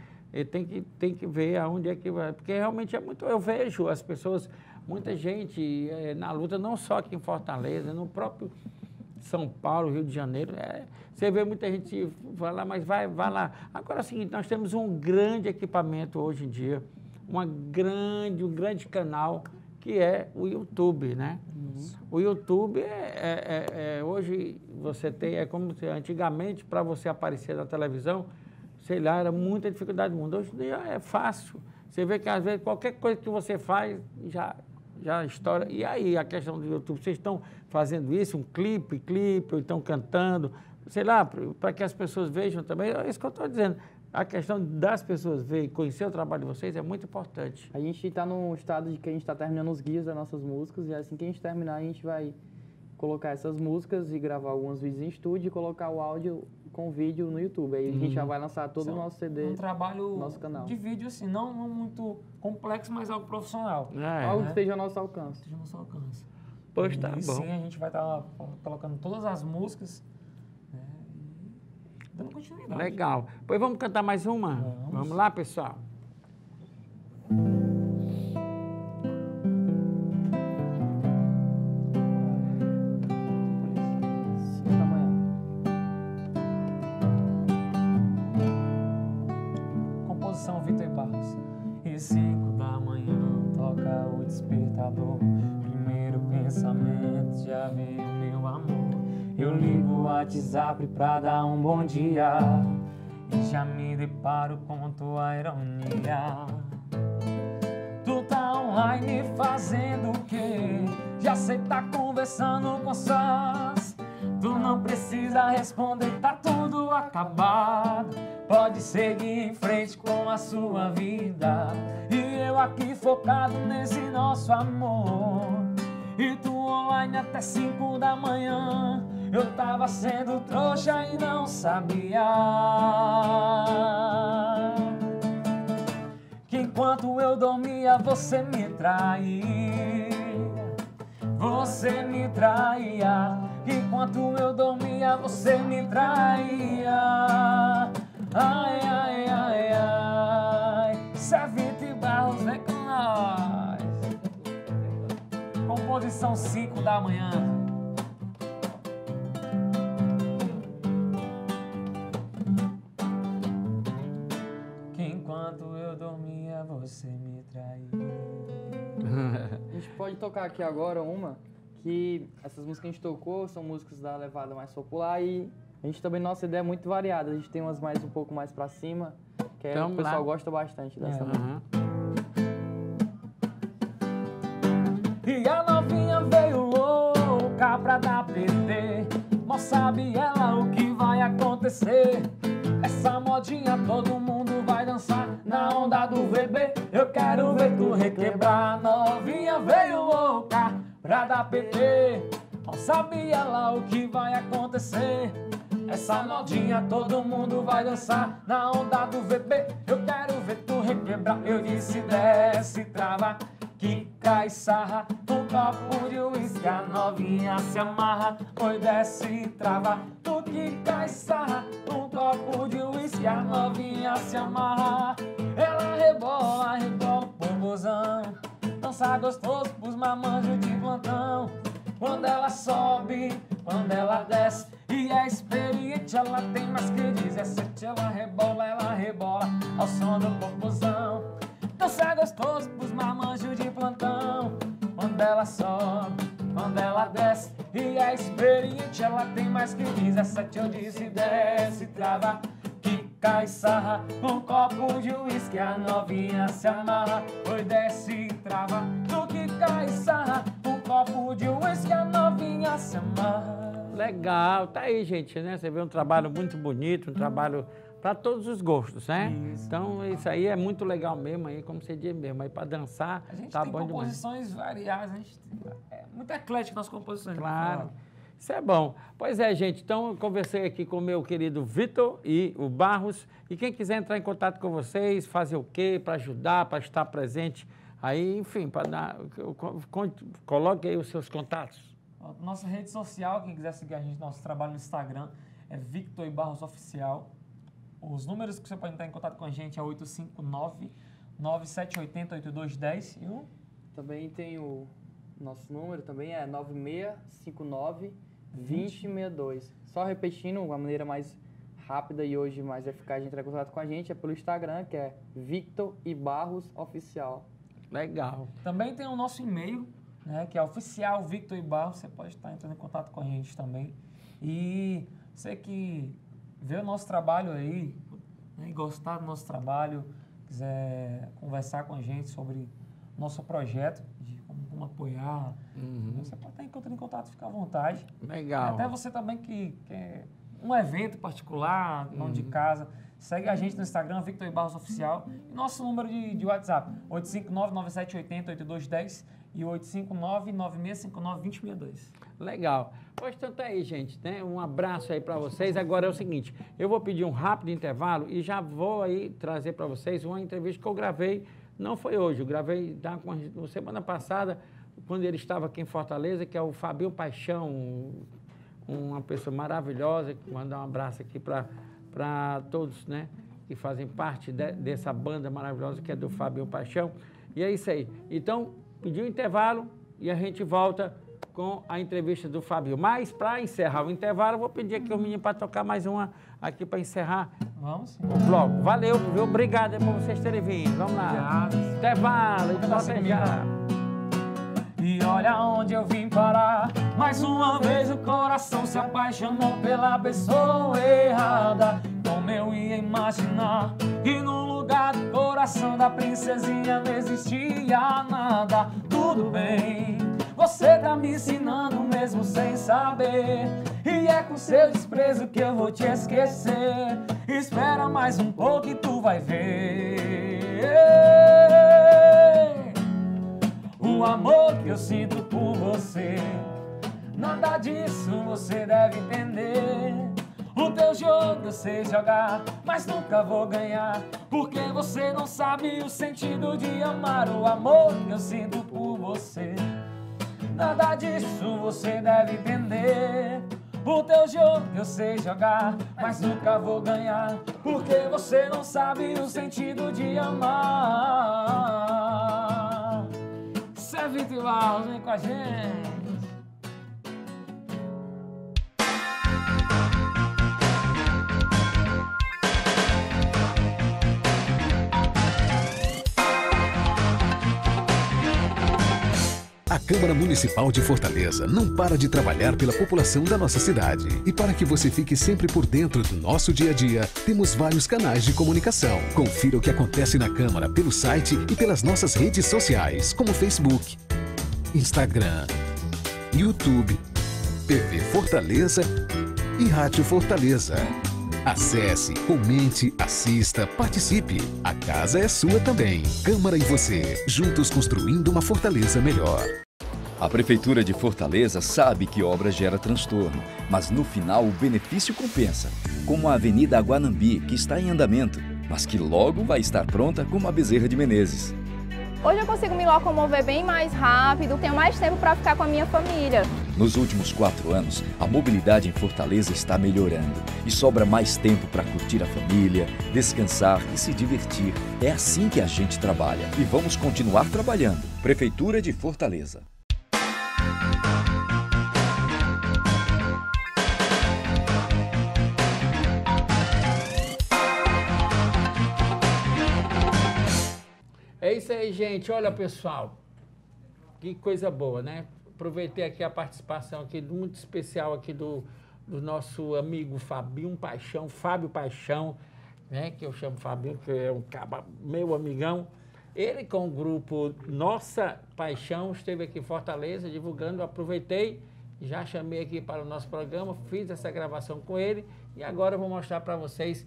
tem que, tem que ver aonde é que vai, porque realmente é muito, eu vejo as pessoas, muita gente eh, na luta, não só aqui em Fortaleza, no próprio são Paulo, Rio de Janeiro, é, você vê muita gente vai lá, mas vai, vai lá. Agora é o seguinte, nós temos um grande equipamento hoje em dia, uma grande, um grande canal que é o YouTube, né? O YouTube é, é- é- é- hoje você tem, é como se antigamente para você aparecer na televisão, sei lá, era muita dificuldade do mundo. Hoje em dia é fácil. Você vê que às vezes qualquer coisa que você faz já já estoura. E aí a questão do YouTube, vocês estão fazendo isso, um clipe, clipe, ou estão cantando, sei lá, para que as pessoas vejam também. É isso que eu estou dizendo. A questão das pessoas verem, conhecer o trabalho de vocês é muito importante. A gente está no estado de que a gente está terminando os guias das nossas músicas e assim que a gente terminar, a gente vai colocar essas músicas e gravar alguns vídeos em estúdio e colocar o áudio com vídeo no YouTube. Aí a gente já vai lançar todo o nosso CD. Um trabalho nosso canal. de vídeo, assim, não, não muito complexo, mas algo profissional. É, Algo né? que esteja ao nosso alcance. Esteja no seu alcance. Pois tá e bom. sim, a gente vai estar colocando todas as músicas né, e dando continuidade. Legal. Pois vamos cantar mais uma? Vamos. Vamos lá, pessoal. WhatsApp pra dar um bom dia. E já me deparo com tua ironia. Tu tá online fazendo o quê? Já sei tá conversando com sós. Tu não precisa responder, tá tudo acabado. Pode seguir em frente com a sua vida. E eu aqui focado nesse nosso amor. E tu online até 5 da manhã. Eu tava sendo trouxa e não sabia que enquanto eu dormia você me traía. Você me traía. Que enquanto eu dormia você me traía. Ai, ai, ai, ai. Savita e Barros, vem com nós. Composição 5 da manhã. Você me traía. A gente pode tocar aqui agora uma que essas músicas que a gente tocou são músicas da levada mais popular e a gente também, nossa ideia é muito variada. A gente tem umas mais um pouco mais pra cima, que é, Então, o pessoal lá. gosta bastante dessa É. música. Aham. E a novinha veio louca pra dar PT. Mal sabe ela o que vai acontecer. Essa modinha todo mundo vai dançar na onda do VB. Eu quero ver tu requebrar. Novinha veio louca pra dar PT. Mal sabe ela o que vai acontecer. Essa modinha todo mundo vai dançar na onda do VB. Eu quero ver tu requebrar. Eu disse desce, trava, quica e sarra. Um copo de uísque, a novinha se amarra. Oi, desce trava, tu quica e sarra. Um copo de uísque, a novinha se amarra. Ela rebola, rebola, pombozão. dançar gostoso pros mamanjos de plantão. Quando ela sobe, quando ela desce, e é experiente, ela tem mais que 17. Ela rebola, ela rebola ao som do popozão. Dançar gostoso pros mamanjos de plantão. Quando ela sobe, quando ela desce, e é experiente, ela tem mais que 17. Eu disse, desce, trava cai sarra Um copo de uísque a novinha se amarra Oi, desce e trava No que cai sarra Um copo de uísque a novinha se amarra Legal, tá aí, gente, né? Você vê um trabalho muito bonito, um trabalho para todos os gostos, né? Isso. Então, isso aí é muito legal mesmo, aí, como você diz mesmo, aí para dançar, a gente tá tem bom composições demais. variadas, a gente é muito eclético nas composições. Claro. Isso é bom. Pois é, gente. Então, eu conversei aqui com o meu querido Vitor e o Barros. E quem quiser entrar em contato com vocês, fazer o quê? Para ajudar, para estar presente. Aí, enfim, para dar. Coloque aí os seus contatos. Nossa rede social, quem quiser seguir a gente, nosso trabalho no Instagram é Victor e Barros Oficial. Os números que você pode entrar em contato com a gente é 859 9780 8210 e o... Também tem o nosso número também é 9659 2062. Só repetindo, uma maneira mais rápida e hoje mais eficaz de entrar em contato com a gente é pelo Instagram, que é Victor e Barros Oficial. Legal. Também tem o nosso e-mail, né, que é oficial Victor e Barros. Você pode estar entrando em contato com a gente também. E você que vê o nosso trabalho aí, né, gostar do nosso trabalho, quiser conversar com a gente sobre nosso projeto, como apoiar. Uhum. Você pode estar entrando em contato, fica à vontade. Legal. Até você também que quer um evento particular, não uhum. de casa. Segue a gente no Instagram, Victor Barros Oficial. E nosso número de, de WhatsApp, 859-9780-8210 e 859-9659-2062. Legal. Pois tanto aí, gente, né? Um abraço aí para vocês. Agora é o seguinte, eu vou pedir um rápido intervalo e já vou aí trazer para vocês uma entrevista que eu gravei não foi hoje, eu gravei da, semana passada, quando ele estava aqui em Fortaleza, que é o Fabio Paixão, uma pessoa maravilhosa, mandar um abraço aqui para todos, né? Que fazem parte de, dessa banda maravilhosa que é do Fabio Paixão. E é isso aí. Então, pediu um intervalo e a gente volta com a entrevista do Fabio. Mas, para encerrar o intervalo, eu vou pedir aqui o menino para tocar mais uma aqui para encerrar Vamos sim. o bloco. Valeu, viu? Obrigado por vocês terem vindo. Vamos lá. Obrigado. Intervalo, e volta já. E olha onde eu vim parar. Mais uma vez o coração se apaixonou pela pessoa errada. Como eu ia imaginar que no do coração da princesinha não existia nada. Tudo bem você tá me ensinando mesmo sem saber. E é com seu desprezo que eu vou te esquecer. Espera mais um pouco e tu vai ver. O amor que eu sinto por você. Nada disso você deve entender. O teu jogo eu sei jogar, mas nunca vou ganhar. Porque você não sabe o sentido de amar o amor que eu sinto por você. Nada disso você deve entender. O teu jogo eu sei jogar, mas nunca vou ganhar. Porque você não sabe o sentido de amar. Serve Barros, vem com a gente. Câmara Municipal de Fortaleza não para de trabalhar pela população da nossa cidade. E para que você fique sempre por dentro do nosso dia a dia, temos vários canais de comunicação. Confira o que acontece na Câmara pelo site e pelas nossas redes sociais, como Facebook, Instagram, YouTube, TV Fortaleza e Rádio Fortaleza. Acesse, comente, assista, participe. A casa é sua também. Câmara e você, juntos construindo uma Fortaleza melhor. A Prefeitura de Fortaleza sabe que obra gera transtorno, mas no final o benefício compensa, como a Avenida Aguanambi, que está em andamento, mas que logo vai estar pronta como a Bezerra de Menezes. Hoje eu consigo me locomover bem mais rápido, tenho mais tempo para ficar com a minha família. Nos últimos quatro anos, a mobilidade em Fortaleza está melhorando e sobra mais tempo para curtir a família, descansar e se divertir. É assim que a gente trabalha e vamos continuar trabalhando. Prefeitura de Fortaleza. É isso aí, gente. Olha, pessoal, que coisa boa, né? Aproveitei aqui a participação aqui muito especial aqui do, do nosso amigo Fabinho Paixão, Fábio Paixão, né? Que eu chamo Fabinho, que é um meu amigão. Ele com o grupo Nossa Paixão esteve aqui em Fortaleza divulgando, aproveitei, já chamei aqui para o nosso programa, fiz essa gravação com ele e agora eu vou mostrar para vocês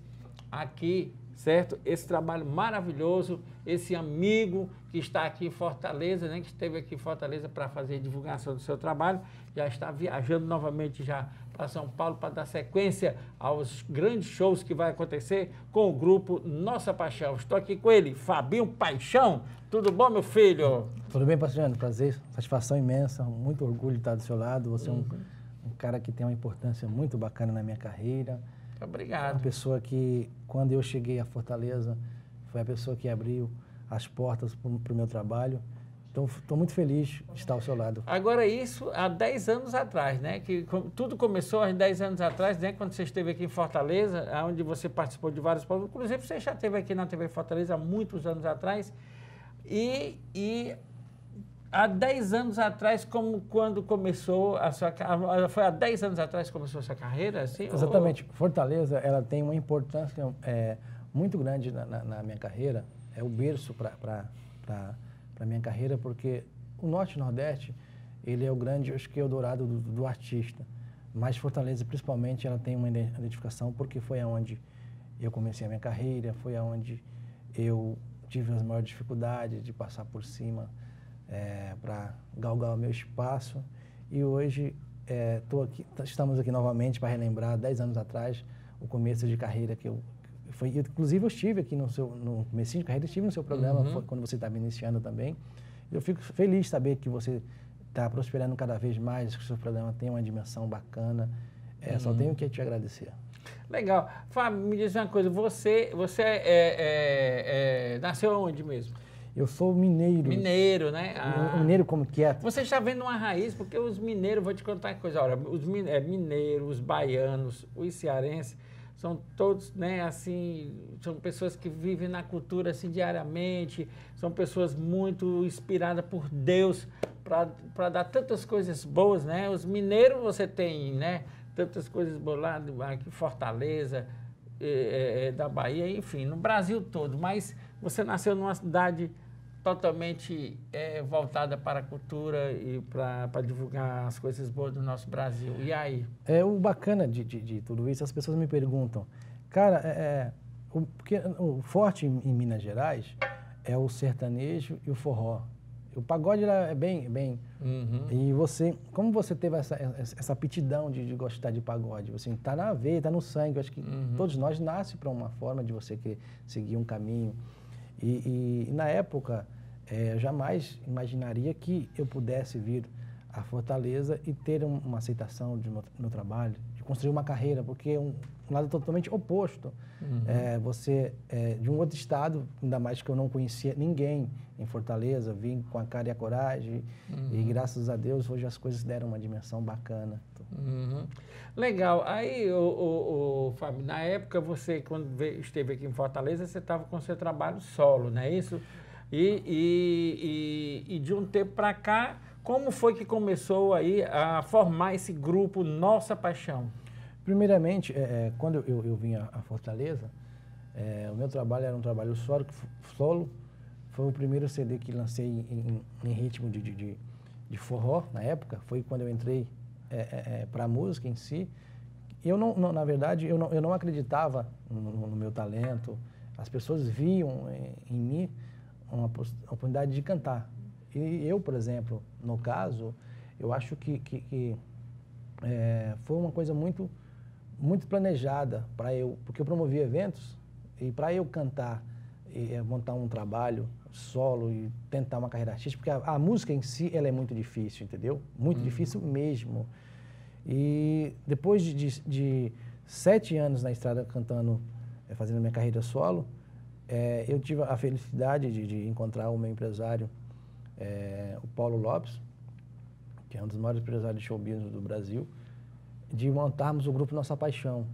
aqui certo? Esse trabalho maravilhoso, esse amigo que está aqui em Fortaleza, né, que esteve aqui em Fortaleza para fazer divulgação do seu trabalho, já está viajando novamente já para São Paulo para dar sequência aos grandes shows que vai acontecer com o grupo Nossa Paixão. Estou aqui com ele, Fabinho Paixão. Tudo bom, meu filho? Tudo bem, Pastor Prazer, satisfação imensa, muito orgulho de estar do seu lado. Você uhum. é um, um cara que tem uma importância muito bacana na minha carreira Obrigado. Uma pessoa que, quando eu cheguei a Fortaleza, foi a pessoa que abriu as portas para o meu trabalho. Então, estou muito feliz de estar ao seu lado. Agora, isso há 10 anos atrás, né? Que tudo começou há 10 anos atrás, né? Quando você esteve aqui em Fortaleza, onde você participou de vários programas. Inclusive, você já esteve aqui na TV Fortaleza há muitos anos atrás. E, e há 10 anos atrás, como quando começou a sua foi há 10 anos atrás que começou a sua carreira, assim? Exatamente. Ou... Fortaleza, ela tem uma importância é, muito grande na, na, na, minha carreira. É o berço para a minha carreira, porque o Norte e Nordeste, ele é o grande, acho que é o dourado do, do artista. Mas Fortaleza, principalmente, ela tem uma identificação porque foi aonde eu comecei a minha carreira, foi aonde eu tive as maiores dificuldades de passar por cima é, para galgar o meu espaço. E hoje é, aqui, estamos aqui novamente para relembrar, 10 anos atrás, o começo de carreira que eu. Foi, inclusive, eu estive aqui no seu no começo de carreira, estive no seu programa uhum. quando você estava iniciando também. Eu fico feliz de saber que você está prosperando cada vez mais, que o seu programa tem uma dimensão bacana. É, uhum. Só tenho que te agradecer. Legal. Fábio, me diz uma coisa, você, você é, é, é, nasceu onde mesmo? Eu sou mineiro. Mineiro, né? Ah. Mineiro como quieto. Você está vendo uma raiz, porque os mineiros, vou te contar uma coisa, olha, os é, mineiros, os baianos, os cearenses, são todos, né, assim, são pessoas que vivem na cultura assim diariamente, são pessoas muito inspiradas por Deus para dar tantas coisas boas, né? Os mineiros você tem, né, tantas coisas boas lá, aqui Fortaleza, é, é, da Bahia, enfim, no Brasil todo, mas você nasceu numa cidade totalmente é, voltada para a cultura e para divulgar as coisas boas do nosso Brasil. E aí? É o bacana de, de, de tudo isso, as pessoas me perguntam, cara, é, é o, porque o forte em, em, Minas Gerais é o sertanejo e o forró. O pagode lá é bem, bem. Uhum. E você, como você teve essa, essa aptidão de, de gostar de pagode? Você está na veia, está no sangue. Eu acho que uhum. todos nós nascem para uma forma de você querer seguir um caminho. E, e, na época, é, jamais imaginaria que eu pudesse vir a Fortaleza e ter um, uma aceitação do meu, meu, trabalho, construir uma carreira, porque é um, um lado totalmente oposto. Uhum. É, você é de um outro estado, ainda mais que eu não conhecia ninguém em Fortaleza, vim com a cara e a coragem uhum. e graças a Deus hoje as coisas deram uma dimensão bacana. Uhum. Legal. Aí, o, o, o, Fábio, na época você, quando veio, esteve aqui em Fortaleza, você estava com seu trabalho solo, não é isso? E, e, e, e de um tempo para cá, como foi que começou aí a formar esse grupo Nossa Paixão? Primeiramente, é, é quando eu, eu, vim a, Fortaleza, é, o meu trabalho era um trabalho solo, solo. Foi o primeiro CD que lancei em, em, ritmo de, de, de, forró na época. Foi quando eu entrei é, é, é para a música em si. Eu não, não, na verdade, eu não, eu não acreditava no, no meu talento. As pessoas viam em, em mim uma oportunidade de cantar. E eu, por exemplo, no caso, eu acho que, que, que é, foi uma coisa muito, muito planejada para eu, porque eu promovia eventos e para eu cantar e, montar um trabalho solo e tentar uma carreira artística, porque a, a música em si ela é muito difícil, entendeu? Muito uhum. difícil mesmo. E depois de, de, de, sete anos na estrada cantando, é, fazendo minha carreira solo, é, eu tive a felicidade de, de encontrar o meu empresário, é, o Paulo Lopes, que é um dos maiores empresários de show business do Brasil, de montarmos o grupo Nossa Paixão.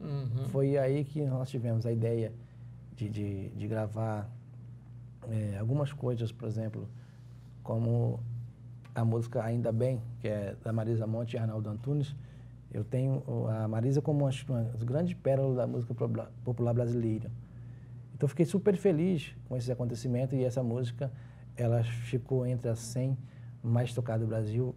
Uhum. Foi aí que nós tivemos a ideia de, de, de gravar é, algumas coisas, por exemplo, como a música Ainda Bem, que é da Marisa Monte e Arnaldo Antunes. Eu tenho a Marisa como uma, uma das grandes pérolas da música popular brasileira. Então, fiquei super feliz com esse acontecimento e essa música, ela ficou entre as 100 mais tocadas do Brasil.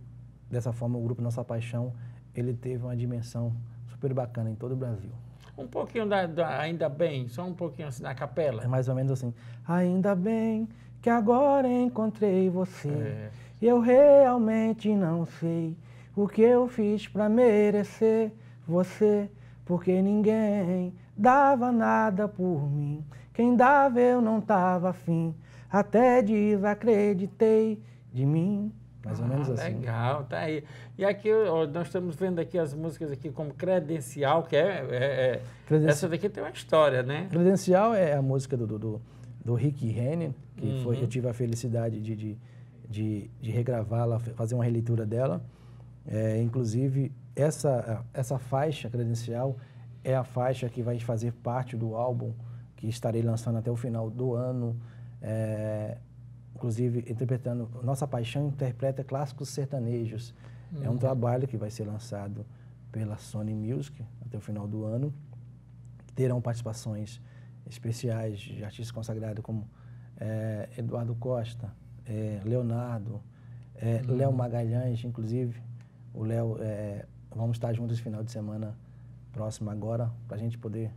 Dessa forma, o grupo Nossa Paixão, ele teve uma dimensão super bacana em todo o Brasil. Um pouquinho da, da, Ainda Bem, só um pouquinho assim na capela. É mais ou menos assim. Ainda bem que agora encontrei você. É. Eu realmente não sei o que eu fiz para merecer você, porque ninguém dava nada por mim. Quem dava eu não tava afim, até desacreditei de mim. Mais ou ah, menos assim. Legal, tá aí. E aqui ó, nós estamos vendo aqui as músicas aqui como Credencial, que é, é, é Credenci... essa daqui tem uma história, né? Credencial é a música do, do, do Rick Henning, que uhum. foi, eu tive a felicidade de, de, de, de regravá-la, fazer uma releitura dela. É, inclusive, essa, essa faixa credencial é a faixa que vai fazer parte do álbum que estarei lançando até o final do ano. É, inclusive interpretando Nossa Paixão interpreta clássicos sertanejos. Uhum. É um uhum. trabalho que vai ser lançado pela Sony Music até o final do ano. Terão participações especiais de artistas consagrados como é, Eduardo Costa, é, Leonardo, é, uhum. Léo Magalhães, inclusive. O Léo, é, vamos estar juntos esse final de semana próximo agora, para a gente poder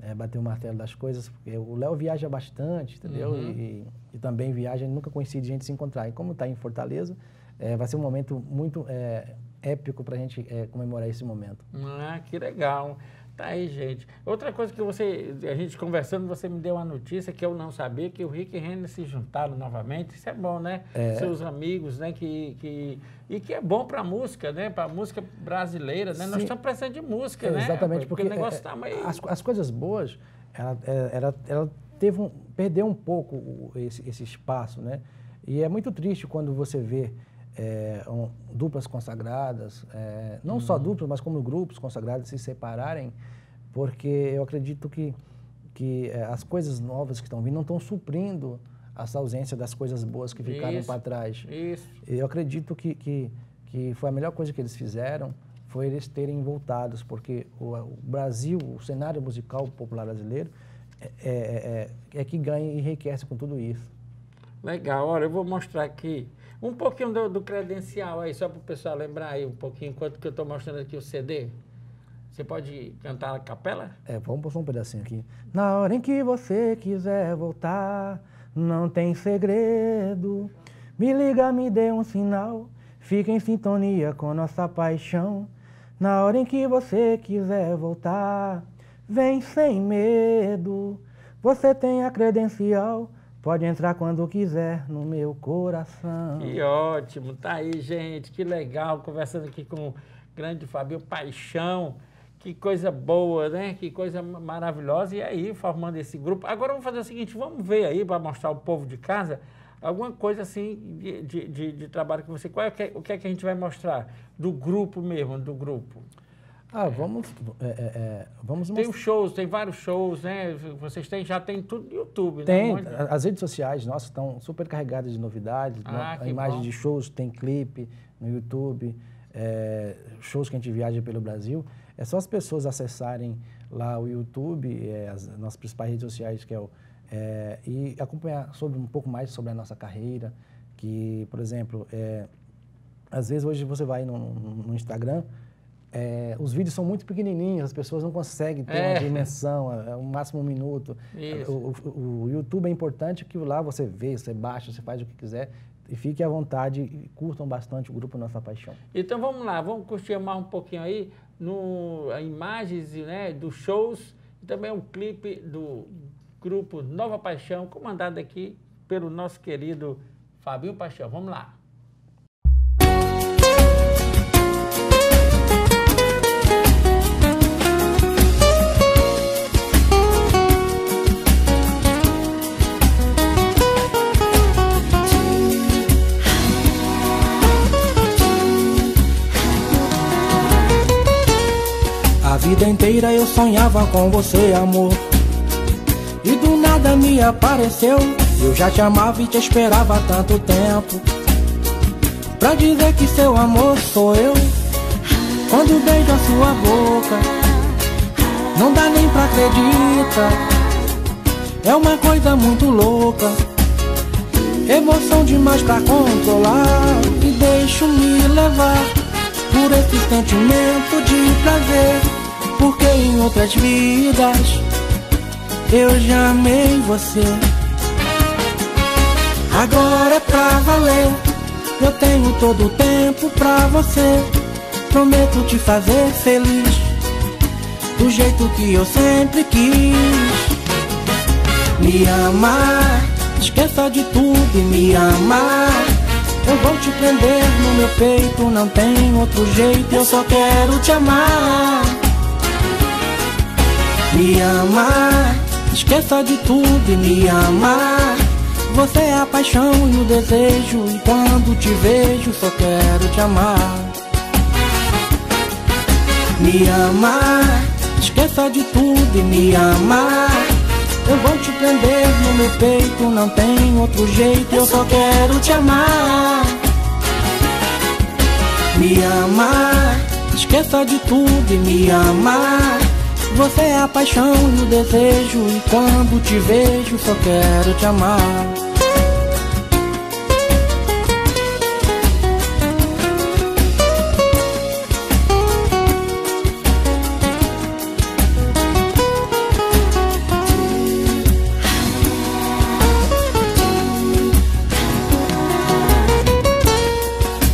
é, bater o martelo das coisas, porque o Léo viaja bastante, entendeu? Uhum. E, e, também viaja, nunca coincide gente se encontrar. E como está em Fortaleza, é, vai ser um momento muito é, épico para a gente é, comemorar esse momento. Ah, que legal. Tá aí, gente. Outra coisa que você, a gente conversando, você me deu uma notícia que eu não sabia, que o Rick e Renner se juntaram novamente. Isso é bom, né? É. Seus amigos, né? Que, que, e que é bom para a música, né? Para a música brasileira, né? Sim. Nós estamos precisando de música, é, né? Exatamente, porque, porque o negócio está é, meio... As, as coisas boas, ela, é, ela, ela teve um, perdeu um pouco esse, esse espaço, né? E é muito triste quando você vê é, um, duplas consagradas, é, não uhum. só duplas, mas como grupos consagrados se separarem, porque eu acredito que, que é, as coisas novas que estão vindo não estão suprindo essa ausência das coisas boas que ficaram para trás. Isso. Eu acredito que, que, que foi a melhor coisa que eles fizeram foi eles terem voltados, porque o, o Brasil, o cenário musical popular brasileiro, é, é, é, é que ganha e enriquece com tudo isso. Legal, olha, eu vou mostrar aqui um pouquinho do, do credencial aí, só para o pessoal lembrar aí um pouquinho, enquanto que eu estou mostrando aqui o CD. Você pode cantar a capela? É, vamos postar um pedacinho aqui. Na hora em que você quiser voltar, não tem segredo. Me liga, me dê um sinal, fica em sintonia com nossa paixão. Na hora em que você quiser voltar, vem sem medo. Você tem a credencial Pode entrar quando quiser no meu coração. Que ótimo, tá aí, gente, que legal, conversando aqui com o grande Fabio Paixão. Que coisa boa, né? Que coisa maravilhosa. E aí, formando esse grupo. Agora vamos fazer o seguinte: vamos ver aí, para mostrar ao povo de casa, alguma coisa assim de, de, de, de trabalho que você. Qual é, o que é que a gente vai mostrar? Do grupo mesmo, do grupo. Ah, vamos, é, é, é vamos Tem os shows, tem vários shows, né? Vocês têm, já tem tudo no YouTube, tem, né? Tem, as redes sociais nossas estão super carregadas de novidades, ah, né? imagem de shows, tem clipe no YouTube, é, shows que a gente viaja pelo Brasil. É só as pessoas acessarem lá o YouTube, é, as nossas principais redes sociais, que é o, é, e acompanhar sobre um pouco mais sobre a nossa carreira, que, por exemplo, às vezes hoje você vai no, no Instagram, é, os vídeos são muito pequenininhos, as pessoas não conseguem ter é. uma dimensão, é, é, o máximo um minuto. O, o, o, YouTube é importante que lá você vê, você baixa, você faz o que quiser e fique à vontade e curtam bastante o grupo Nossa Paixão. Então vamos lá, vamos curtir mais um pouquinho aí no imagens né, dos shows e também um clipe do grupo Nova Paixão, comandado aqui pelo nosso querido Fabinho Paixão. Vamos lá. Vida inteira eu sonhava com você, amor. E do nada me apareceu. Eu já te amava e te esperava há tanto tempo. Pra dizer que seu amor sou eu. Quando beijo a sua boca, não dá nem pra acreditar. É uma coisa muito louca. Emoção demais pra controlar. E deixo-me levar por esse sentimento de prazer. Porque em outras vidas eu já amei você. Agora é pra valer. Eu tenho todo o tempo pra você. Prometo te fazer feliz. Do jeito que eu sempre quis. Me amar, esqueça de tudo e me amar. Eu vou te prender no meu peito, não tem outro jeito, eu só quero te amar. Me amar, esqueça de tudo e me amar. Você é a paixão e o desejo, e quando te vejo, só quero te amar. Me amar, esqueça de tudo e me amar. Eu vou te prender no meu peito, não tem outro jeito, eu só quero te amar. Me amar, esqueça de tudo e me amar. Você é a paixão e o desejo, e quando te vejo, só quero te amar.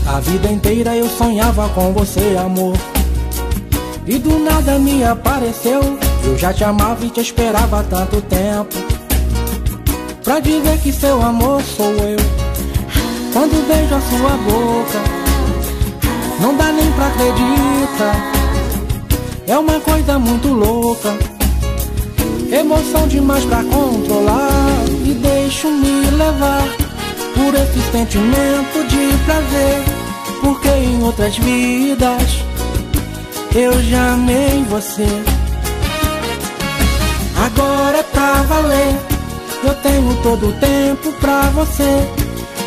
A vida inteira eu sonhava com você, amor. E do nada me apareceu. Eu já te amava e te esperava há tanto tempo. Pra dizer que seu amor sou eu. Quando vejo a sua boca, não dá nem pra acreditar. É uma coisa muito louca. Emoção demais pra controlar. E deixo-me levar por esse sentimento de prazer. Porque em outras vidas eu já amei você. Agora pra valer. Eu tenho todo o tempo pra você.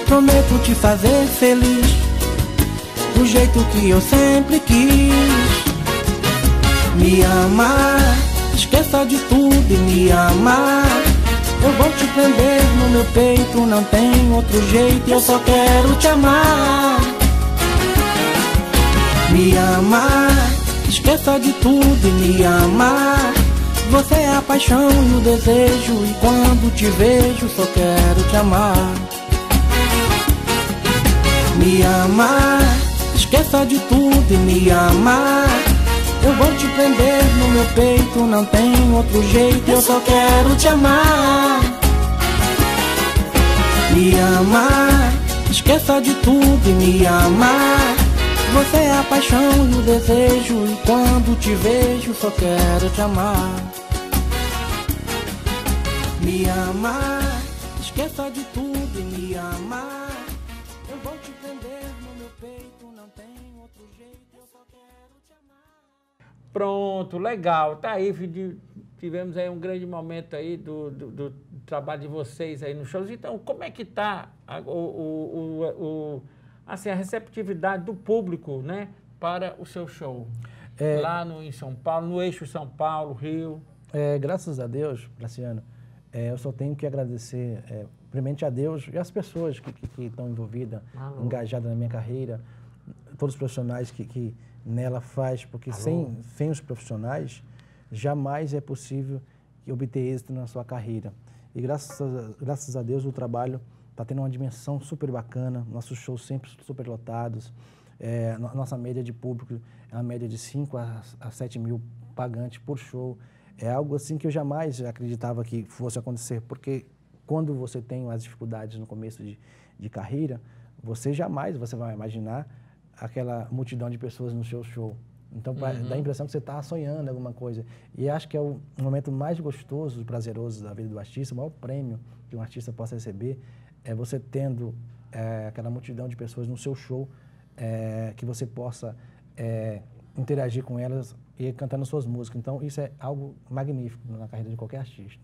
Prometo te fazer feliz. Do jeito que eu sempre quis. Me amar, esqueça de tudo e me amar. Eu vou te prender no meu peito, não tem outro jeito. Eu só quero te amar. Me amar, esqueça de tudo e me amar. Você é a paixão e o desejo, e quando te vejo, só quero te amar. Me amar, esqueça de tudo e me amar. Eu vou te prender no meu peito, não tem outro jeito, eu só quero te amar. Me amar, esqueça de tudo e me amar. Você é a paixão e o desejo, e quando te vejo, só quero te amar. Me amar, esqueça de tudo e me amar. Eu vou te prender no meu peito, não tem outro jeito, eu só quero te amar. Pronto, legal. Tá aí, tivemos aí um grande momento aí do, do, do trabalho de vocês aí nos shows. Então, como é que tá o, o- o- assim, a receptividade do público, né, para o seu show? É. Lá no, em São Paulo, no eixo São Paulo, Rio. É, graças a Deus, Graciano, é, eu só tenho que agradecer, é, primeiramente a Deus e as pessoas que, que, que estão envolvidas, Alô. engajadas na minha carreira, todos os profissionais que, que nela faz, porque sem, sem os profissionais, jamais é possível obter êxito na sua carreira. E graças a, graças a Deus o trabalho está tendo uma dimensão super bacana, nossos shows sempre super lotados, é, no- nossa média de público é uma média de 5 a, a 7 mil pagantes por show. é algo assim que eu jamais acreditava que fosse acontecer, porque quando você tem as dificuldades no começo de, de carreira, você jamais você vai imaginar aquela multidão de pessoas no seu show. Então, uhum. dá a impressão que você está sonhando alguma coisa. E acho que é o momento mais gostoso e prazeroso da vida do artista, o maior prêmio que um artista possa receber é você tendo é, aquela multidão de pessoas no seu show, é, que você possa é, interagir com elas e cantando suas músicas. Então, isso é algo magnífico na carreira de qualquer artista.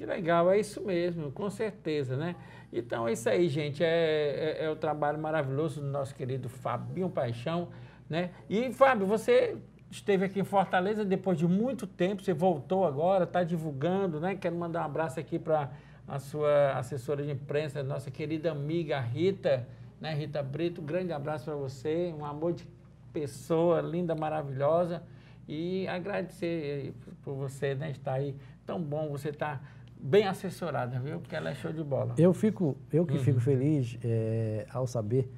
Que legal, é isso mesmo, com certeza, né? Então é isso aí, gente. É, é, é, o trabalho maravilhoso do nosso querido Fabinho Paixão, né? E, Fábio, você esteve aqui em Fortaleza depois de muito tempo, você voltou agora, está divulgando, né? Quero mandar um abraço aqui para a sua assessora de imprensa, nossa querida amiga Rita, né? Rita Brito, um grande abraço para você, um amor de pessoa linda, maravilhosa. E agradecer por você né, estar aí. Tão bom você estar tá bem assessorada, viu? Porque ela é show de bola. Eu fico, eu que uhum. fico feliz é, ao saber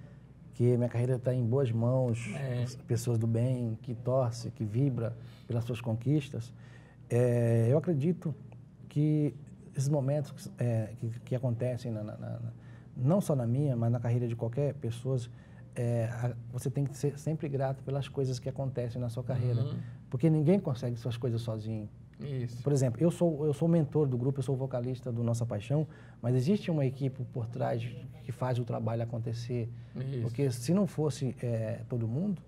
que minha carreira está em boas mãos, é. pessoas do bem, que torce, que vibra pelas suas conquistas. É, eu acredito que esses momentos é, que, que, acontecem, na, na, na, não só na minha, mas na carreira de qualquer pessoa, é, a, você tem que ser sempre grato pelas coisas que acontecem na sua carreira. Uhum. Porque ninguém consegue suas coisas sozinho. Isso. Por exemplo, eu sou eu sou mentor do grupo, eu sou vocalista do Nossa Paixão, mas existe uma equipe por trás que faz o trabalho acontecer. Isso. Porque se não fosse é, todo mundo,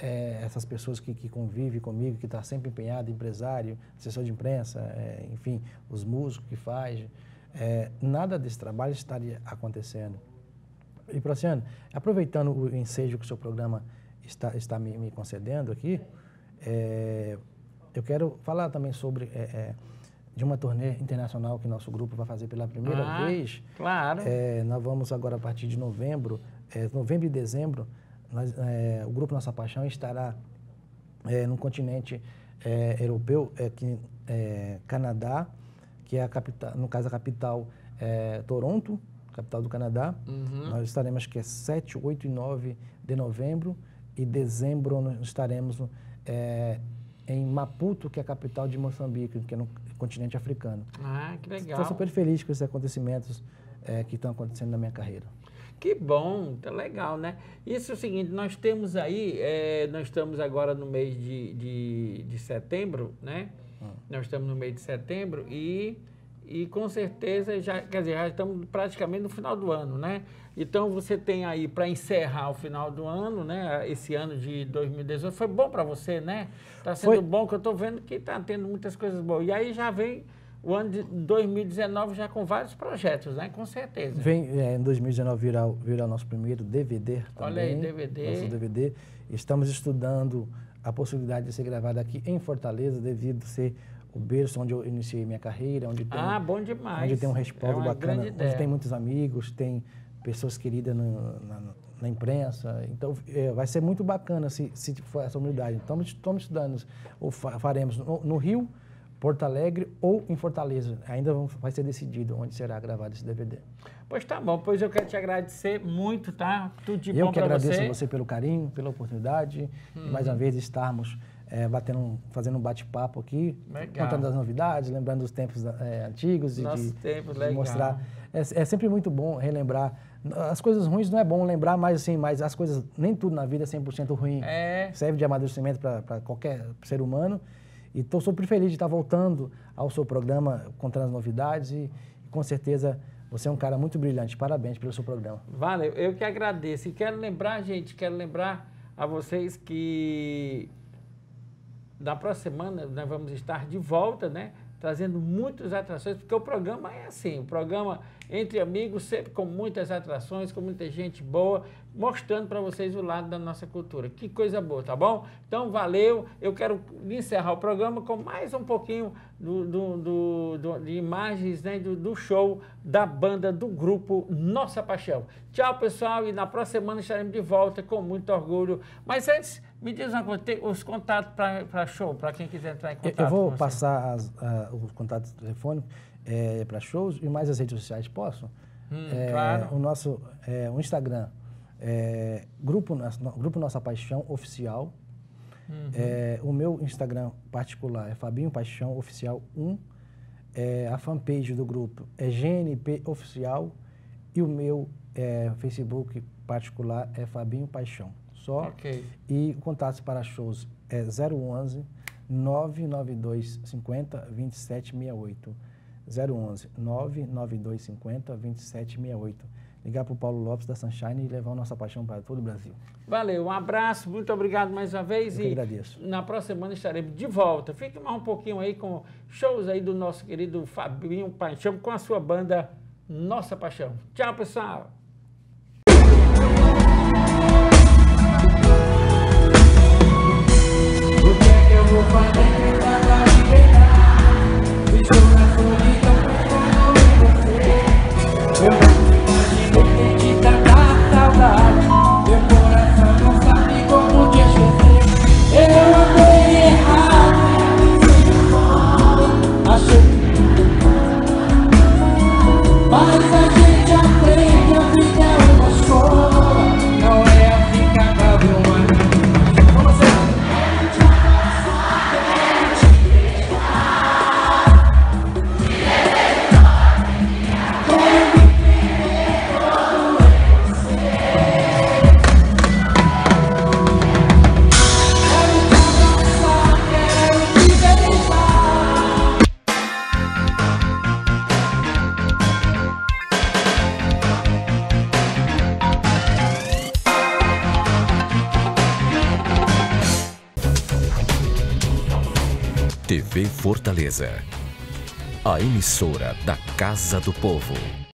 é, essas pessoas que, que convivem comigo, que está sempre empenhado, empresário, assessor de imprensa, é, enfim, os músicos que faz, é, nada desse trabalho estaria acontecendo. E, Prociano, aproveitando o ensejo que o seu programa está, está me, me concedendo aqui, é, eu quero falar também sobre é, é, de uma turnê internacional que nosso grupo vai fazer pela primeira ah, vez. Claro. É, nós vamos agora, a partir de novembro, é, novembro e dezembro, nós, é, o Grupo Nossa Paixão estará é, no continente é, europeu, é, que, é, Canadá, que é a capital, no caso a capital é, Toronto, capital do Canadá. Uhum. Nós estaremos, acho que é 7, 8 e 9 de novembro, e dezembro nós estaremos é, em Maputo, que é a capital de Moçambique, que é no continente africano. Ah, que legal. Estou super feliz com esses acontecimentos é, que estão acontecendo na minha carreira. Que bom, tá legal, né? Isso é o seguinte, nós temos aí, é, nós estamos agora no mês de, de, de setembro, né? Hum. Nós estamos no mês de setembro e, e com certeza já, quer dizer, já estamos praticamente no final do ano, né? Então você tem aí para encerrar o final do ano, né? Esse ano de 2018 foi bom para você, né? Está sendo foi. bom que eu estou vendo que está tendo muitas coisas boas. E aí já vem o ano de 2019 já com vários projetos, né? Com certeza. Vem é, em 2019 virá, virá nosso primeiro DVD também. Olha aí, DVD. Nosso DVD. Estamos estudando a possibilidade de ser gravado aqui em Fortaleza, devido a ser o berço onde eu iniciei minha carreira, onde tem, ah, bom demais. onde tem um respaldo é bacana, onde tem muitos amigos, tem pessoas queridas no, na, na, imprensa. Então, é, vai ser muito bacana se, se for essa humildade. Então, estamos estudando, ou faremos no, no, Rio, Porto Alegre ou em Fortaleza. Ainda vai ser decidido onde será gravado esse DVD. Pois tá bom, pois eu quero te agradecer muito, tá? Tudo de eu bom para você. Eu que agradeço você pelo carinho, pela oportunidade, hum. e mais uma vem estarmos é, batendo fazendo um bate-papo aqui, Legal. contando as novidades, lembrando dos tempos é, antigos Nosso e de, tempo, de mostrar. É, é, sempre muito bom relembrar as coisas ruins não é bom lembrar, mas assim, mas as coisas, nem tudo na vida é 100% ruim. É. Serve de amadurecimento para qualquer ser humano. E estou super feliz de estar voltando ao seu programa, contando as novidades e, com certeza você é um cara muito brilhante. Parabéns pelo seu programa. Valeu, eu que agradeço. E quero lembrar, gente, quero lembrar a vocês que na próxima semana nós vamos estar de volta, né? Trazendo muitas atrações, porque o programa é assim, o programa entre amigos, sempre com muitas atrações, com muita gente boa, mostrando para vocês o lado da nossa cultura. Que coisa boa, tá bom? Então, valeu. Eu quero encerrar o programa com mais um pouquinho do, do, do, do de imagens né, do, show da banda, do grupo Nossa Paixão. Tchau, pessoal, e na próxima semana estaremos de volta com muito orgulho. Mas antes, me diz uma coisa, os contatos para show, para quem quiser entrar em contato. Eu vou passar as, uh, os contatos telefônicos é, para shows e mais as redes sociais, posso? Hum, é, claro. O nosso é, o Instagram, é, grupo, Grupo Nossa Paixão Oficial. Uhum. É, o meu Instagram particular é Fabinho Paixão Oficial 1. É, a fanpage do grupo é GNP Oficial. E o meu é, Facebook particular é Fabinho Paixão. Só. Ok. E contatos para shows é 011 992 50 2768. 011 992 50 2768. Ligar para o Paulo Lopes da Sunshine e levar a nossa paixão para todo o Brasil. Valeu, um abraço, muito obrigado mais uma vez. Eu e que agradeço. Na próxima semana estaremos de volta. Fique mais um pouquinho aí com shows aí do nosso querido Fabinho Paixão com a sua banda Nossa Paixão. Tchau, pessoal! Fortaleza. A emissora da Casa do Povo.